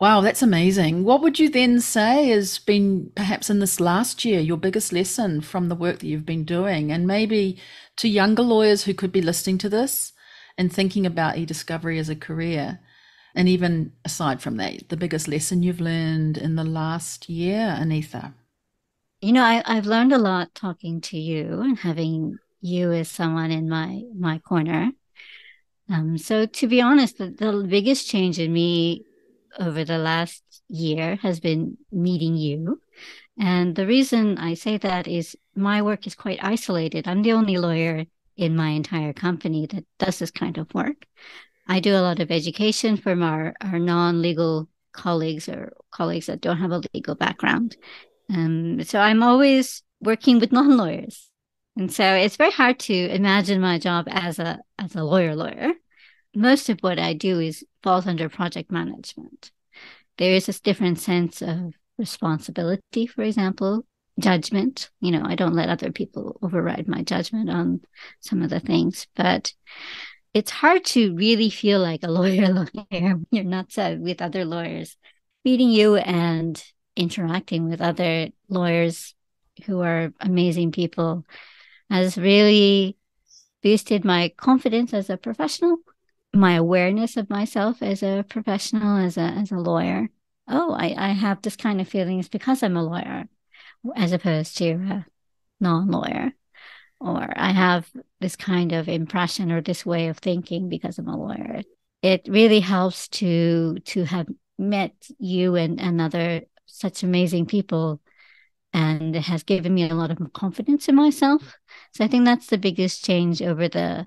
Wow, that's amazing. What would you then say has been perhaps in this last year your biggest lesson from the work that you've been doing? And maybe to younger lawyers who could be listening to this and thinking about e discovery as a career, and even aside from that, the biggest lesson you've learned in the last year, Anitha? You know, I, I've learned a lot talking to you and having you as someone in my my corner. Um, so to be honest, the, the biggest change in me over the last year has been meeting you. And the reason I say that is my work is quite isolated. I'm the only lawyer in my entire company that does this kind of work. I do a lot of education from our, our non legal colleagues or colleagues that don't have a legal background. Um, so I'm always working with non lawyers. And so it's very hard to imagine my job as a as a lawyer lawyer. Most of what I do is falls under project management. There is this different sense of responsibility, for example, judgment. You know, I don't let other people override my judgment on some of the things, but it's hard to really feel like a lawyer lawyer you're not uh, with other lawyers. Meeting you and interacting with other lawyers who are amazing people has really boosted my confidence as a professional my awareness of myself as a professional as a as a lawyer. Oh i i have this kind of feelings because i'm a lawyer as opposed to a non-lawyer or I have this kind of impression or this way of thinking because I'm a lawyer. It really helps to to have met you and, and other such amazing people and it has given me a lot of confidence in myself. So I think that's the biggest change over the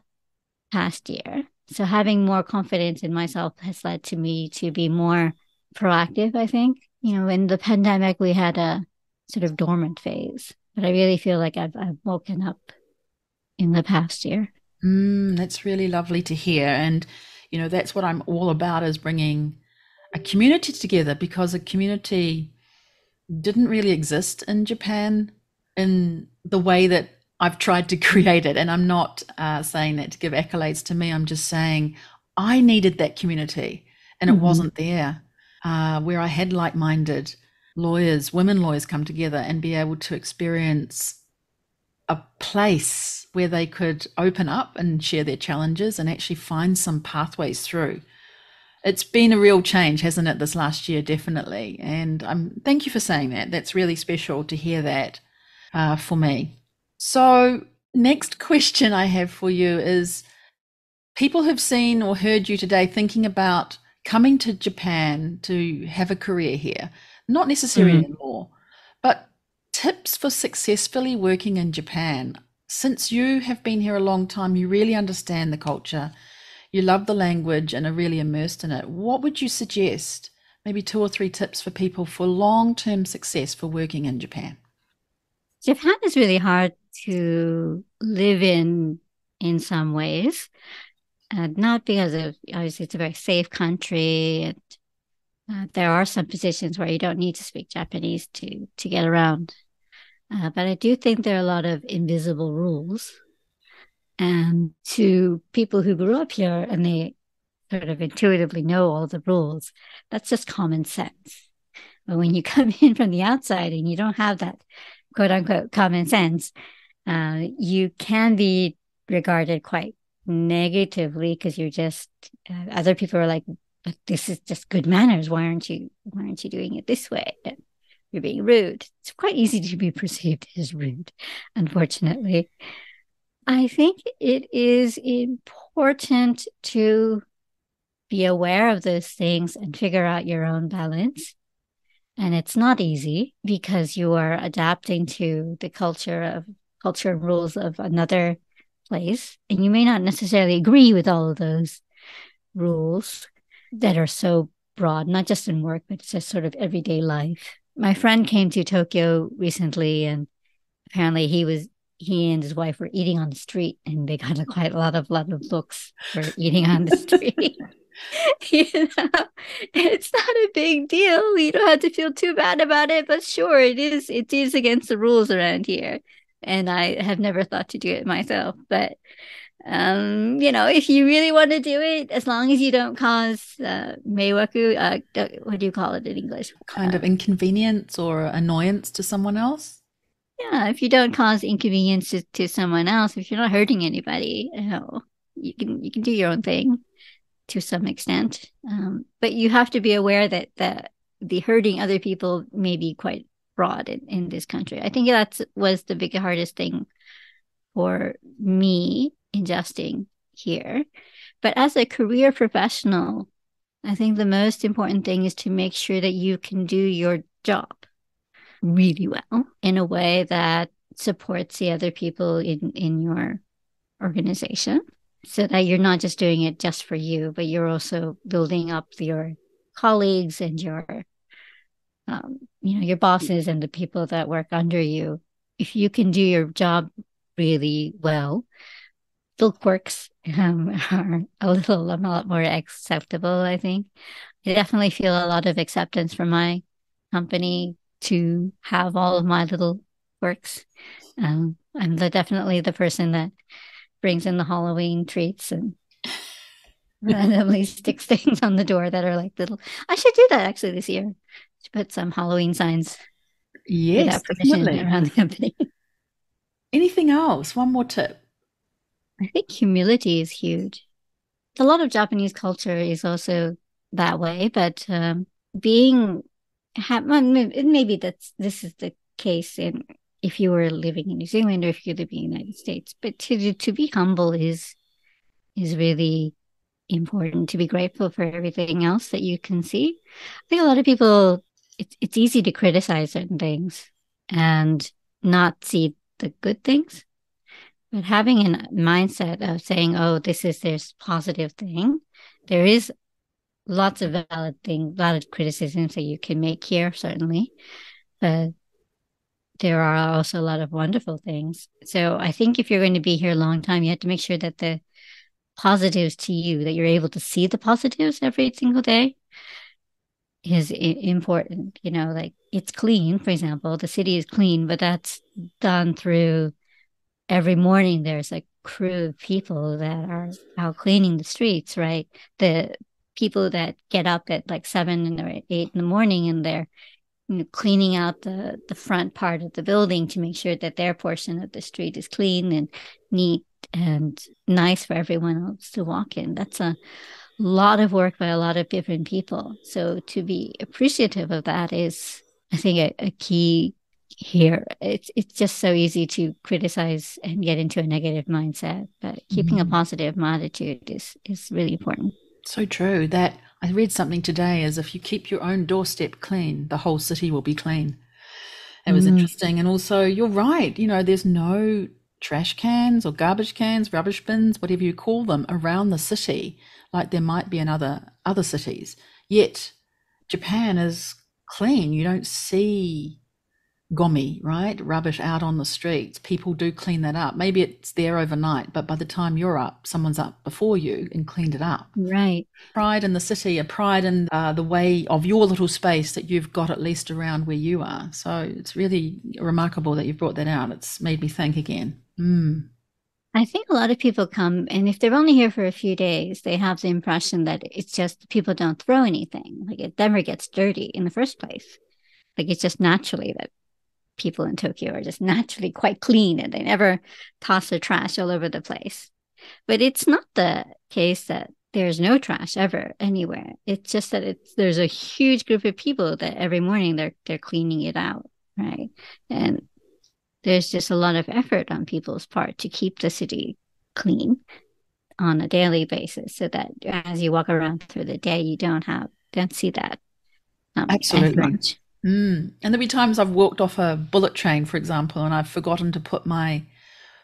past year. So having more confidence in myself has led to me to be more proactive, I think. You know, in the pandemic we had a sort of dormant phase, but I really feel like I've I've woken up in the past year. Mm, that's really lovely to hear. And, you know, that's what I'm all about is bringing a community together because a community didn't really exist in Japan in the way that I've tried to create it. And I'm not uh, saying that to give accolades to me. I'm just saying I needed that community and mm-hmm. it wasn't there uh, where I had like minded lawyers, women lawyers come together and be able to experience a place where they could open up and share their challenges and actually find some pathways through. It's been a real change, hasn't it, this last year, definitely. And um, thank you for saying that. That's really special to hear that uh, for me. So, next question I have for you is people have seen or heard you today thinking about coming to Japan to have a career here, not necessarily mm. in law, but tips for successfully working in Japan. Since you have been here a long time, you really understand the culture, you love the language, and are really immersed in it. What would you suggest? Maybe two or three tips for people for long term success for working in Japan. Japan is really hard to live in in some ways, uh, not because of obviously it's a very safe country and uh, there are some positions where you don't need to speak Japanese to to get around. Uh, but I do think there are a lot of invisible rules. And to people who grew up here and they sort of intuitively know all the rules, that's just common sense. But when you come in from the outside and you don't have that quote unquote common sense, uh, you can be regarded quite negatively because you're just uh, other people are like, this is just good manners. Why aren't you why aren't you doing it this way? And you're being rude. It's quite easy to be perceived as rude, unfortunately. I think it is important to be aware of those things and figure out your own balance. And it's not easy because you are adapting to the culture of culture and rules of another place. And you may not necessarily agree with all of those rules that are so broad, not just in work, but just sort of everyday life. My friend came to Tokyo recently and apparently he was he and his wife were eating on the street and they got quite a lot of lot of books for eating on the street. you know, it's not a big deal. You don't have to feel too bad about it, but sure, it is. It is against the rules around here, and I have never thought to do it myself. But um, you know, if you really want to do it, as long as you don't cause uh, meiwaku, uh, what do you call it in English? Kind uh, of inconvenience or annoyance to someone else. Yeah, if you don't cause inconvenience to, to someone else, if you're not hurting anybody, you know, you can you can do your own thing to some extent. Um, but you have to be aware that that the hurting other people may be quite broad in, in this country. I think that was the big hardest thing for me adjusting here. But as a career professional, I think the most important thing is to make sure that you can do your job really well in a way that supports the other people in, in your organization so that you're not just doing it just for you, but you're also building up your colleagues and your, um, you know, your bosses and the people that work under you. If you can do your job really well, quirks um, are a little a lot more acceptable. I think I definitely feel a lot of acceptance from my company to have all of my little quirks. Um, I'm the, definitely the person that brings in the Halloween treats and randomly sticks things on the door that are like little. I should do that actually this year. To put some Halloween signs. Yes, definitely around the company. Anything else? One more tip. I think humility is huge. A lot of Japanese culture is also that way, but um, being maybe that's this is the case in if you were living in New Zealand or if you live in the United States. But to to be humble is is really important. To be grateful for everything else that you can see. I think a lot of people it's it's easy to criticize certain things and not see the good things. But having a mindset of saying, "Oh, this is this positive thing," there is lots of valid thing, valid criticisms that you can make here, certainly, but there are also a lot of wonderful things. So I think if you're going to be here a long time, you have to make sure that the positives to you, that you're able to see the positives every single day, is important. You know, like it's clean, for example, the city is clean, but that's done through every morning there's a crew of people that are out cleaning the streets, right? The people that get up at like seven or eight in the morning and they're you know, cleaning out the, the front part of the building to make sure that their portion of the street is clean and neat and nice for everyone else to walk in. That's a lot of work by a lot of different people. So to be appreciative of that is, I think, a, a key here. It's it's just so easy to criticize and get into a negative mindset, but keeping mm-hmm. a positive attitude is is really important. So true. That I read something today as if you keep your own doorstep clean, the whole city will be clean. It was mm. interesting. And also, you're right. You know, there's no trash cans or garbage cans, rubbish bins, whatever you call them, around the city, like there might be in other other cities. Yet, Japan is clean. You don't see gomi, right? Rubbish out on the streets. People do clean that up. Maybe it's there overnight, but by the time you're up, someone's up before you and cleaned it up. Right. Pride in the city, a pride in uh, the way of your little space that you've got at least around where you are. So it's really remarkable that you've brought that out. It's made me think again. Mm. I think a lot of people come, and if they're only here for a few days, they have the impression that it's just people don't throw anything. Like it never gets dirty in the first place. Like it's just naturally that people in Tokyo are just naturally quite clean and they never toss their trash all over the place. But it's not the case that there's no trash ever anywhere. It's just that it's there's a huge group of people that every morning they're they're cleaning it out, right? And there's just a lot of effort on people's part to keep the city clean. on a daily basis so that as you walk around through the day, you don't have, don't see that. Um, Absolutely. Mm. And there'll be times I've walked off a bullet train, for example, and I've forgotten to put my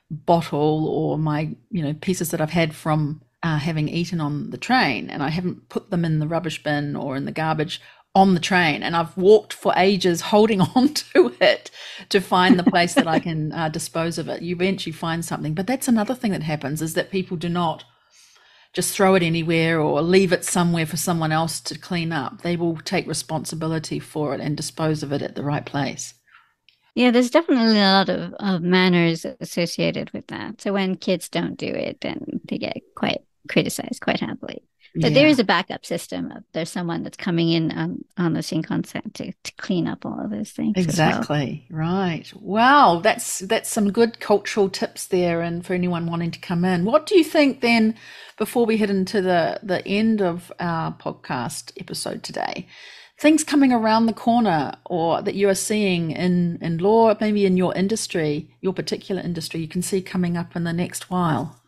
bottle or my, you know, pieces that I've had from uh, having eaten on the train, and I haven't put them in the rubbish bin or in the garbage on the train. And I've walked for ages holding on to it to find the place that I can uh, dispose of it. You eventually find something, but that's another thing that happens is that people do not just throw it anywhere or leave it somewhere for someone else to clean up. They will take responsibility for it and dispose of it at the right place. Yeah, there's definitely a lot of, of manners associated with that. So when kids don't do it, then they get quite criticized quite happily. But yeah. there is a backup system. Uh, there's someone that's coming in on, on the Shinkansen to, to clean up all of those things. Exactly. Well. Right. Wow. That's that's some good cultural tips there and for anyone wanting to come in. What do you think then before we head into the, the end of our podcast episode today? Things coming around the corner or that you are seeing in, in law, maybe in your industry, your particular industry, you can see coming up in the next while?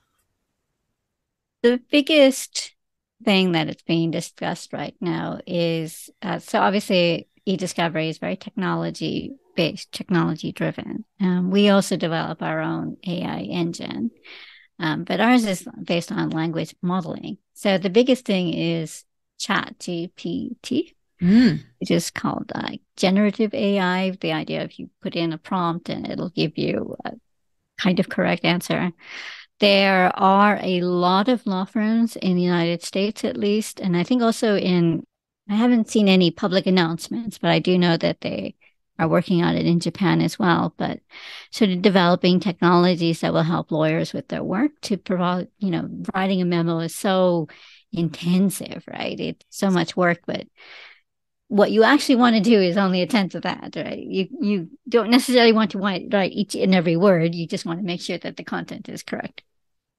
The biggest thing that is being discussed right now is uh, so obviously e-discovery is very technology based technology driven. Um, we also develop our own ai engine um, but ours is based on language modeling. So the biggest thing is chat gpt mm. which is called uh, generative ai the idea of you put in a prompt and it'll give you a kind of correct answer there are a lot of law firms in the United States, at least, and I think also in, I haven't seen any public announcements, but I do know that they are working on it in Japan as well. But sort of developing technologies that will help lawyers with their work to provide, you know, writing a memo is so intensive, right? It's so much work, but what you actually want to do is only a tenth of that, right? You you don't necessarily want to write each and every word. You just want to make sure that the content is correct.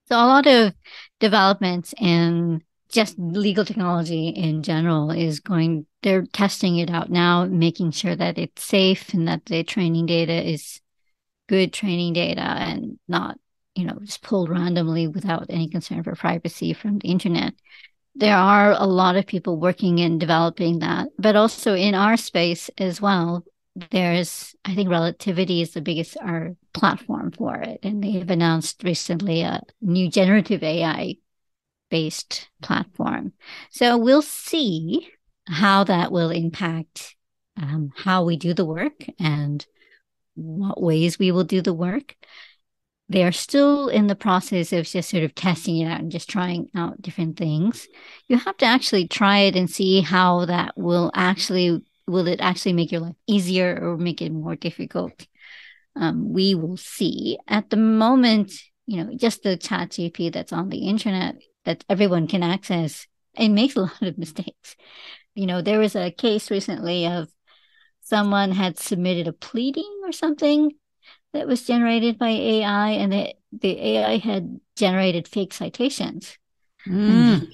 So a lot of developments in just legal technology in general is going they're testing it out now making sure that it's safe and that the training data is good training data and not you know just pulled randomly without any concern for privacy from the internet. There are a lot of people working in developing that but also in our space as well there's i think relativity is the biggest our platform for it. And they've announced recently a new generative ai based platform. So we'll see how that will impact um, how we do the work and what ways we will do the work. They are still in the process of just sort of testing it out and just trying out different things. You have to actually try it and see how that will actually will it actually make your life easier or make it more difficult? Um, we will see. At the moment, you know, just the chat GP that's on the internet that everyone can access, it makes a lot of mistakes. You know, there was a case recently of someone had submitted a pleading or something that was generated by AI, and it, the AI had generated fake citations. Mm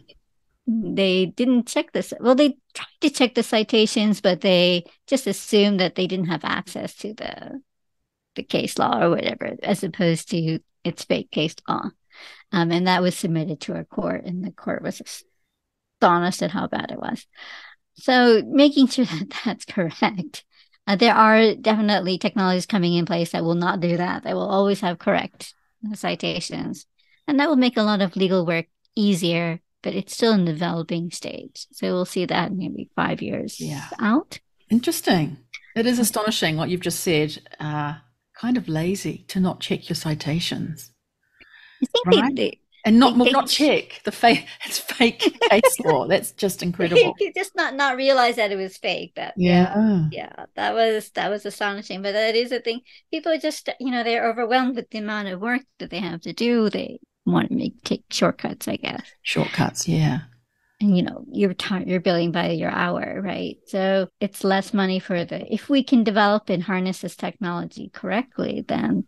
they didn't check this. Well, they tried to check the citations, but they just assumed that they didn't have access to the the case law or whatever, as opposed to its fake case law. Um, and that was submitted to a court, and the court was astonished at how bad it was. So, making sure that that's correct. Uh, there are definitely technologies coming in place that will not do that. They will always have correct citations, and that will make a lot of legal work easier but it's still in the developing stage. So we'll see that maybe five years yeah. out. Interesting. It is astonishing what you've just said. Uh, kind of lazy to not check your citations. I think right? they, they and not they, not check the fake it's fake case law that's just incredible just not not realize that it was fake that yeah. yeah yeah that was that was astonishing but that is a thing people just you know they're overwhelmed with the amount of work that they have to do they want to make take shortcuts, I guess. Shortcuts, yeah. And you know, you're t- you're billing by your hour, right? So it's less money for the. If we can develop and harness this technology correctly, then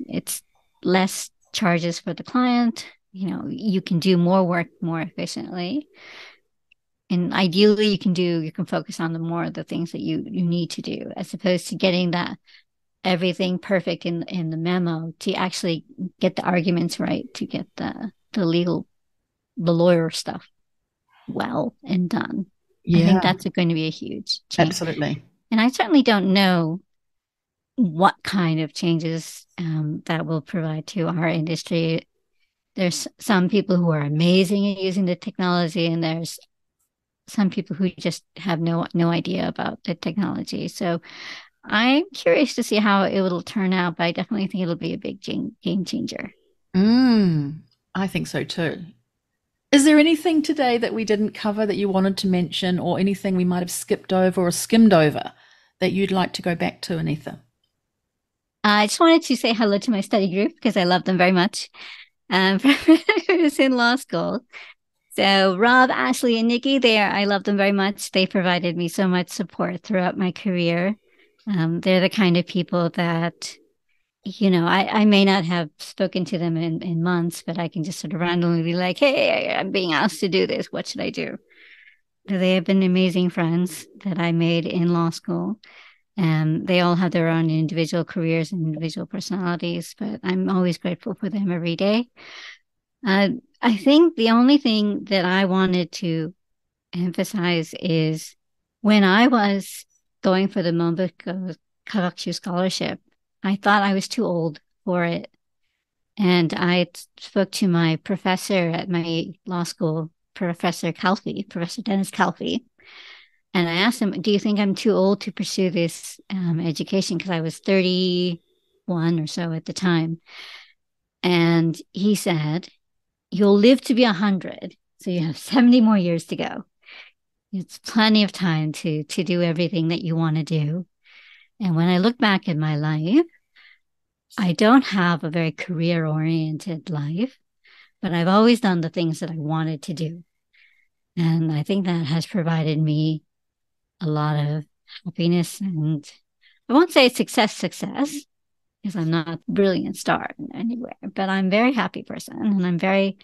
it's less charges for the client. You know, you can do more work more efficiently. And ideally, you can do you can focus on the more of the things that you you need to do, as opposed to getting that everything perfect in in the memo to actually get the arguments right to get the the legal the lawyer stuff well and done. Yeah. I think that's going to be a huge change. Absolutely. And I certainly don't know what kind of changes um, that will provide to our industry. There's some people who are amazing at using the technology, and there's some people who just have no no idea about the technology. So I'm curious to see how it will turn out, but I definitely think it'll be a big game changer. Mm, I think so too. Is there anything today that we didn't cover that you wanted to mention, or anything we might have skipped over or skimmed over that you'd like to go back to, Anitha? I just wanted to say hello to my study group because I love them very much. Um, was in law school. So Rob, Ashley, and Nikki, there, I love them very much. They provided me so much support throughout my career. Um, they're the kind of people that, you know, I, I may not have spoken to them in, in months, but I can just sort of randomly be like, hey, I'm being asked to do this. What should I do? They have been amazing friends that I made in law school. And they all have their own individual careers and individual personalities, but I'm always grateful for them every day. Uh, I think the only thing that I wanted to emphasize is when I was going for the Monbukko Kagakushu scholarship, I thought I was too old for it. And I spoke to my professor at my law school, Professor Calfee, Professor Dennis Calfee. And I asked him, Do you think I'm too old to pursue this um, education? Because I was 31 or so at the time. And he said, You'll live to be 100. So you have 70 more years to go it's plenty of time to to do everything that you want to do. And when i look back at my life i don't have a very career oriented life but i've always done the things that i wanted to do. And i think that has provided me a lot of happiness and i won't say success success because i'm not a brilliant star anywhere but i'm a very happy person and i'm very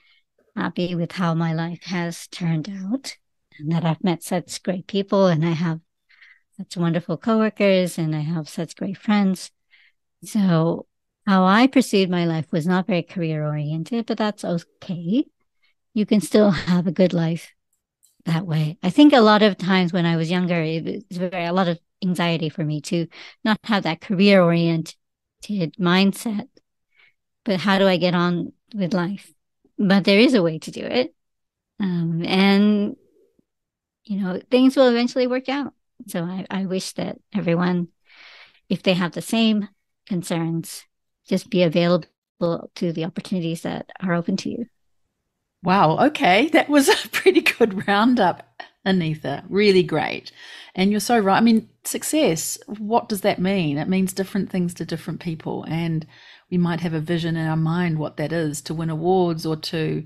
happy with how my life has turned out and that I've met such great people and I have such wonderful coworkers and I have such great friends. So how I pursued my life was not very career oriented, but that's okay. You can still have a good life that way. I think a lot of times when I was younger, it was very a lot of anxiety for me to not have that career oriented mindset. But how do I get on with life? But there is a way to do it. Um, and you know, things will eventually work out. So I, I wish that everyone, if they have the same concerns, just be available to the opportunities that are open to you. Wow. Okay. That was a pretty good roundup, Anitha. Really great. And you're so right. I mean, success, what does that mean? It means different things to different people. And we might have a vision in our mind what that is to win awards or to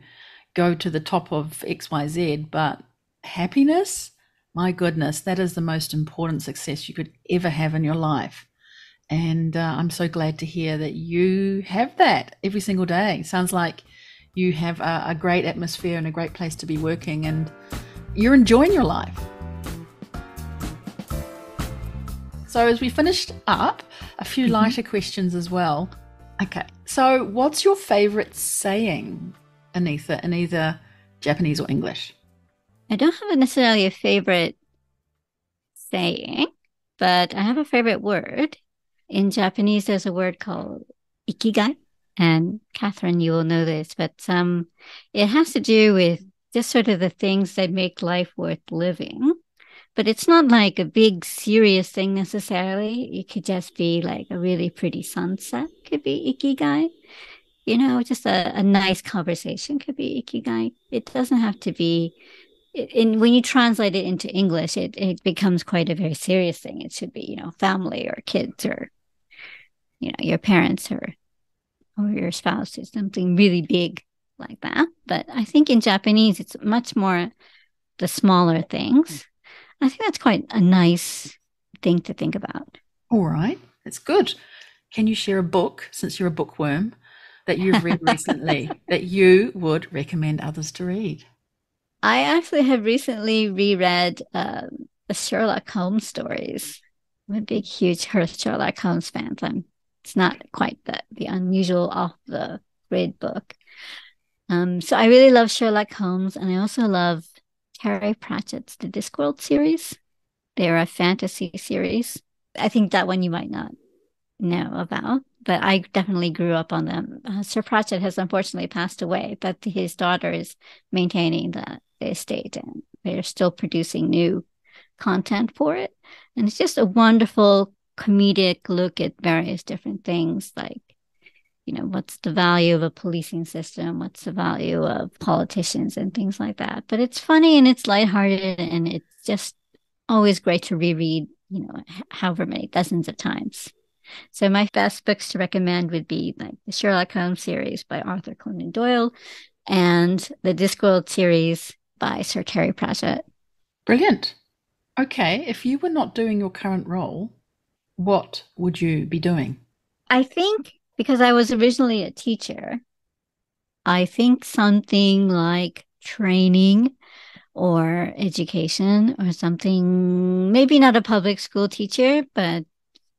go to the top of XYZ. But happiness, my goodness, that is the most important success you could ever have in your life. And uh, I'm so glad to hear that you have that every single day. Sounds like you have a, a great atmosphere and a great place to be working, and you're enjoying your life. So, as we finished up, a few mm-hmm. lighter questions as well. Okay, so what's your favorite saying, Anitha, in either Japanese or English? I don't have a necessarily a favorite saying, but I have a favorite word. In Japanese, there's a word called ikigai. And Catherine, you will know this, but um, it has to do with just sort of the things that make life worth living. But it's not like a big serious thing necessarily. It could just be like a really pretty sunset, could be ikigai. You know, just a, a nice conversation could be ikigai. It doesn't have to be in when you translate it into English, it, it becomes quite a very serious thing. It should be, you know, family or kids or, you know, your parents or or your spouse is something really big like that. But I think in Japanese, it's much more the smaller things. I think that's quite a nice thing to think about. All right, That's good. Can you share a book, since you're a bookworm, that you've read recently that you would recommend others to read? I actually have recently reread um, the Sherlock Holmes stories. I'm a big, huge Sherlock Holmes fan. I'm, it's not quite the, the unusual off the grid book. Um, so I really love Sherlock Holmes, and I also love Terry Pratchett's The Discworld series. They're a fantasy series. I think that one you might not know about, but I definitely grew up on them. Uh, Sir Pratchett has unfortunately passed away, but his daughter is maintaining the, the estate and they're still producing new content for it. And it's just a wonderful comedic look at various different things like you know what's the value of a policing system what's the value of politicians and things like that but it's funny and it's lighthearted and it's just always great to reread you know however many dozens of times so my best books to recommend would be like the Sherlock Holmes series by Arthur Conan Doyle and the Discworld series by Sir Terry Pratchett. Brilliant. Okay, if you were not doing your current role, what would you be doing? I think because I was originally a teacher, I think something like training or education or something, maybe not a public school teacher, but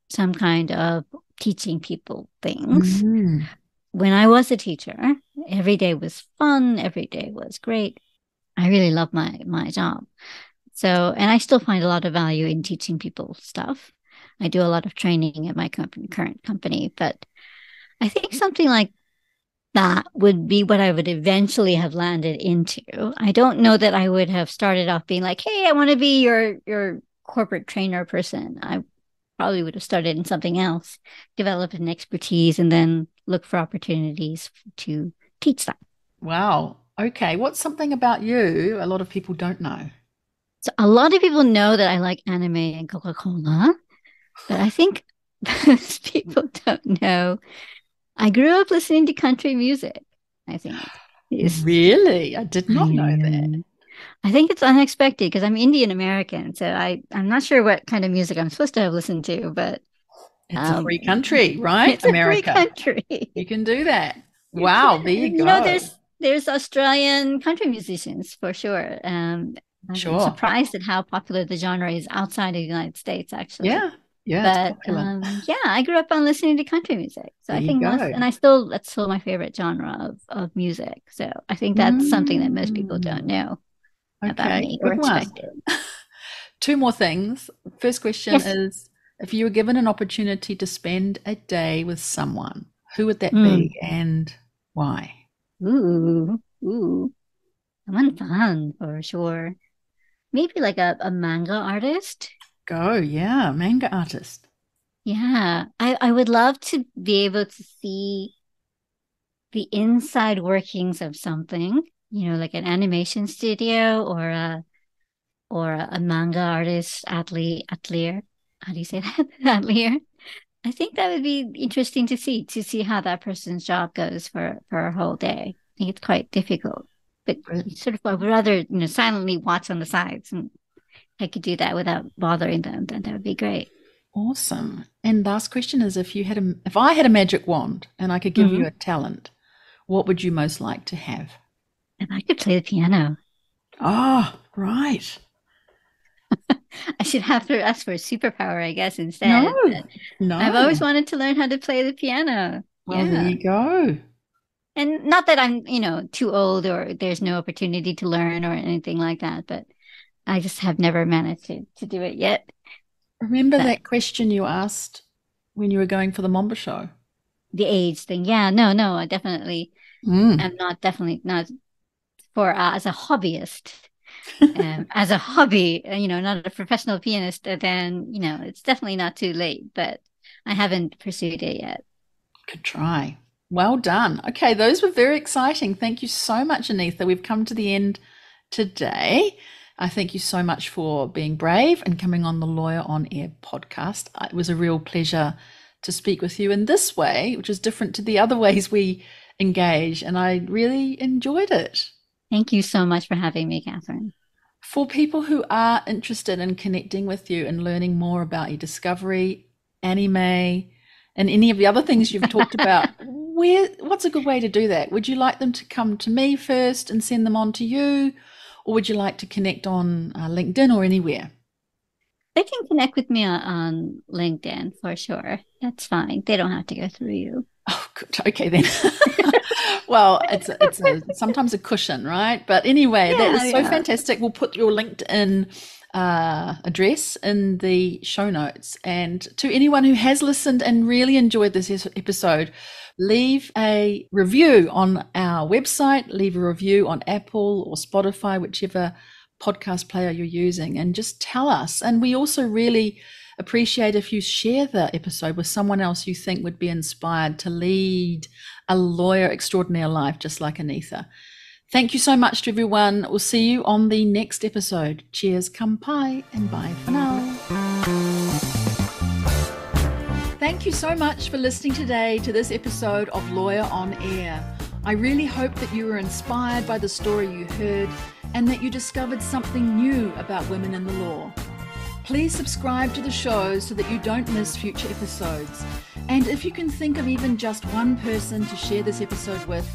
some kind of teaching people things. Mm-hmm. When I was a teacher, every day was fun, every day was great. I really love my my job. So, and I still find a lot of value in teaching people stuff. I do a lot of training at my company, current company, but I think something like that would be what I would eventually have landed into. I don't know that I would have started off being like, "Hey, I want to be your your corporate trainer person." I probably would have started in something else, develop an expertise, and then look for opportunities to teach that. Wow. Okay. What's something about you a lot of people don't know? So, a lot of people know that I like anime and Coca Cola, but I think most people don't know. I grew up listening to country music, I think. Really? I did not know that. I think it's unexpected because I'm Indian American, so I I'm not sure what kind of music I'm supposed to have listened to, but it's um, a free country, right? It's America. a free country. You can do that. Wow, there you go. You know, there's there's Australian country musicians for sure. Um, I'm sure. surprised at how popular the genre is outside of the United States, actually. Yeah, yeah. But um, yeah, I grew up on listening to country music, so there I think most, and I still that's still my favorite genre of of music. So I think that's mm. something that most people don't mm. know okay. about me or. Two more things. First question yes. is if you were given an opportunity to spend a day with someone, who would that mm. be and why? Ooh, ooh. Someone fun for sure. Maybe like a, a manga artist. Go, yeah, manga artist. Yeah. I, I would love to be able to see the inside workings of something you know, like an animation studio or a or a, manga artist atelier atelier. How do you say that? atelier. I think that would be interesting to see to see how that person's job goes for for a whole day. I think it's quite difficult, but sort of I would rather you know silently watch on the sides, and I could do that without bothering them. Then that would be great. Awesome. And last question is: if you had a if I had a magic wand and I could give mm-hmm. you a talent, what would you most like to have? If I could play the piano. Ah, oh, right. I should have to ask for a superpower, I guess, instead. No, no. I've always wanted to learn how to play the piano. Well, yeah. there you go. And not that I'm, you know, too old or there's no opportunity to learn or anything like that, but I just have never managed to, to do it yet. Remember but, that question you asked when you were going for the Monbusho? The age thing. Yeah, no, no, I definitely mm. I'm not definitely not for uh, as a hobbyist um, as a hobby uh, you know not a professional pianist uh, then you know it's definitely not too late but i haven't pursued it yet. Could try. Well done. Okay those were very exciting. Thank you so much anitha. We've come to the end today. I thank you so much for being brave and coming on the Lawyer on Air podcast. It was a real pleasure to speak with you in this way, which is different to the other ways we engage, and I really enjoyed it. Thank you so much for having me, Catherine. For people who are interested in connecting with you and learning more about your discovery, anime, and any of the other things you've talked about, where what's a good way to do that? Would you like them to come to me first and send them on to you, or would you like to connect on uh, LinkedIn or anywhere? They can connect with me on, on LinkedIn for sure. That's fine. They don't have to go through you. Oh, good. Okay then. well, it's a, it's a, sometimes a cushion, right? But anyway, yeah, that is so yeah. fantastic. We'll put your LinkedIn uh, address in the show notes. And to anyone who has listened and really enjoyed this episode, leave a review on our website, leave a review on Apple or Spotify, whichever podcast player you're using, and just tell us. And we also really appreciate if you share the episode with someone else you think would be inspired to lead a lawyer extraordinaire life just like Anitha. Thank you so much to everyone. We'll see you on the next episode. Cheers, kampai, and bye for now. Thank you so much for listening today to this episode of Lawyer on Air. I really hope that you were inspired by the story you heard and that you discovered something new about women in the law. Please subscribe to the show so that you don't miss future episodes. And if you can think of even just one person to share this episode with,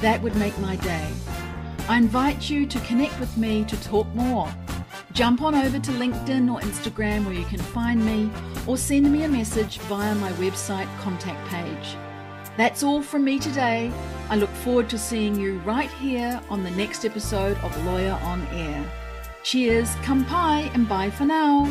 that would make my day. I invite you to connect with me to talk more. Jump on over to LinkedIn or Instagram where you can find me, or send me a message via my website contact page. That's all from me today. I look forward to seeing you right here on the next episode of Lawyer on Air. Cheers, kampai, and bye for now.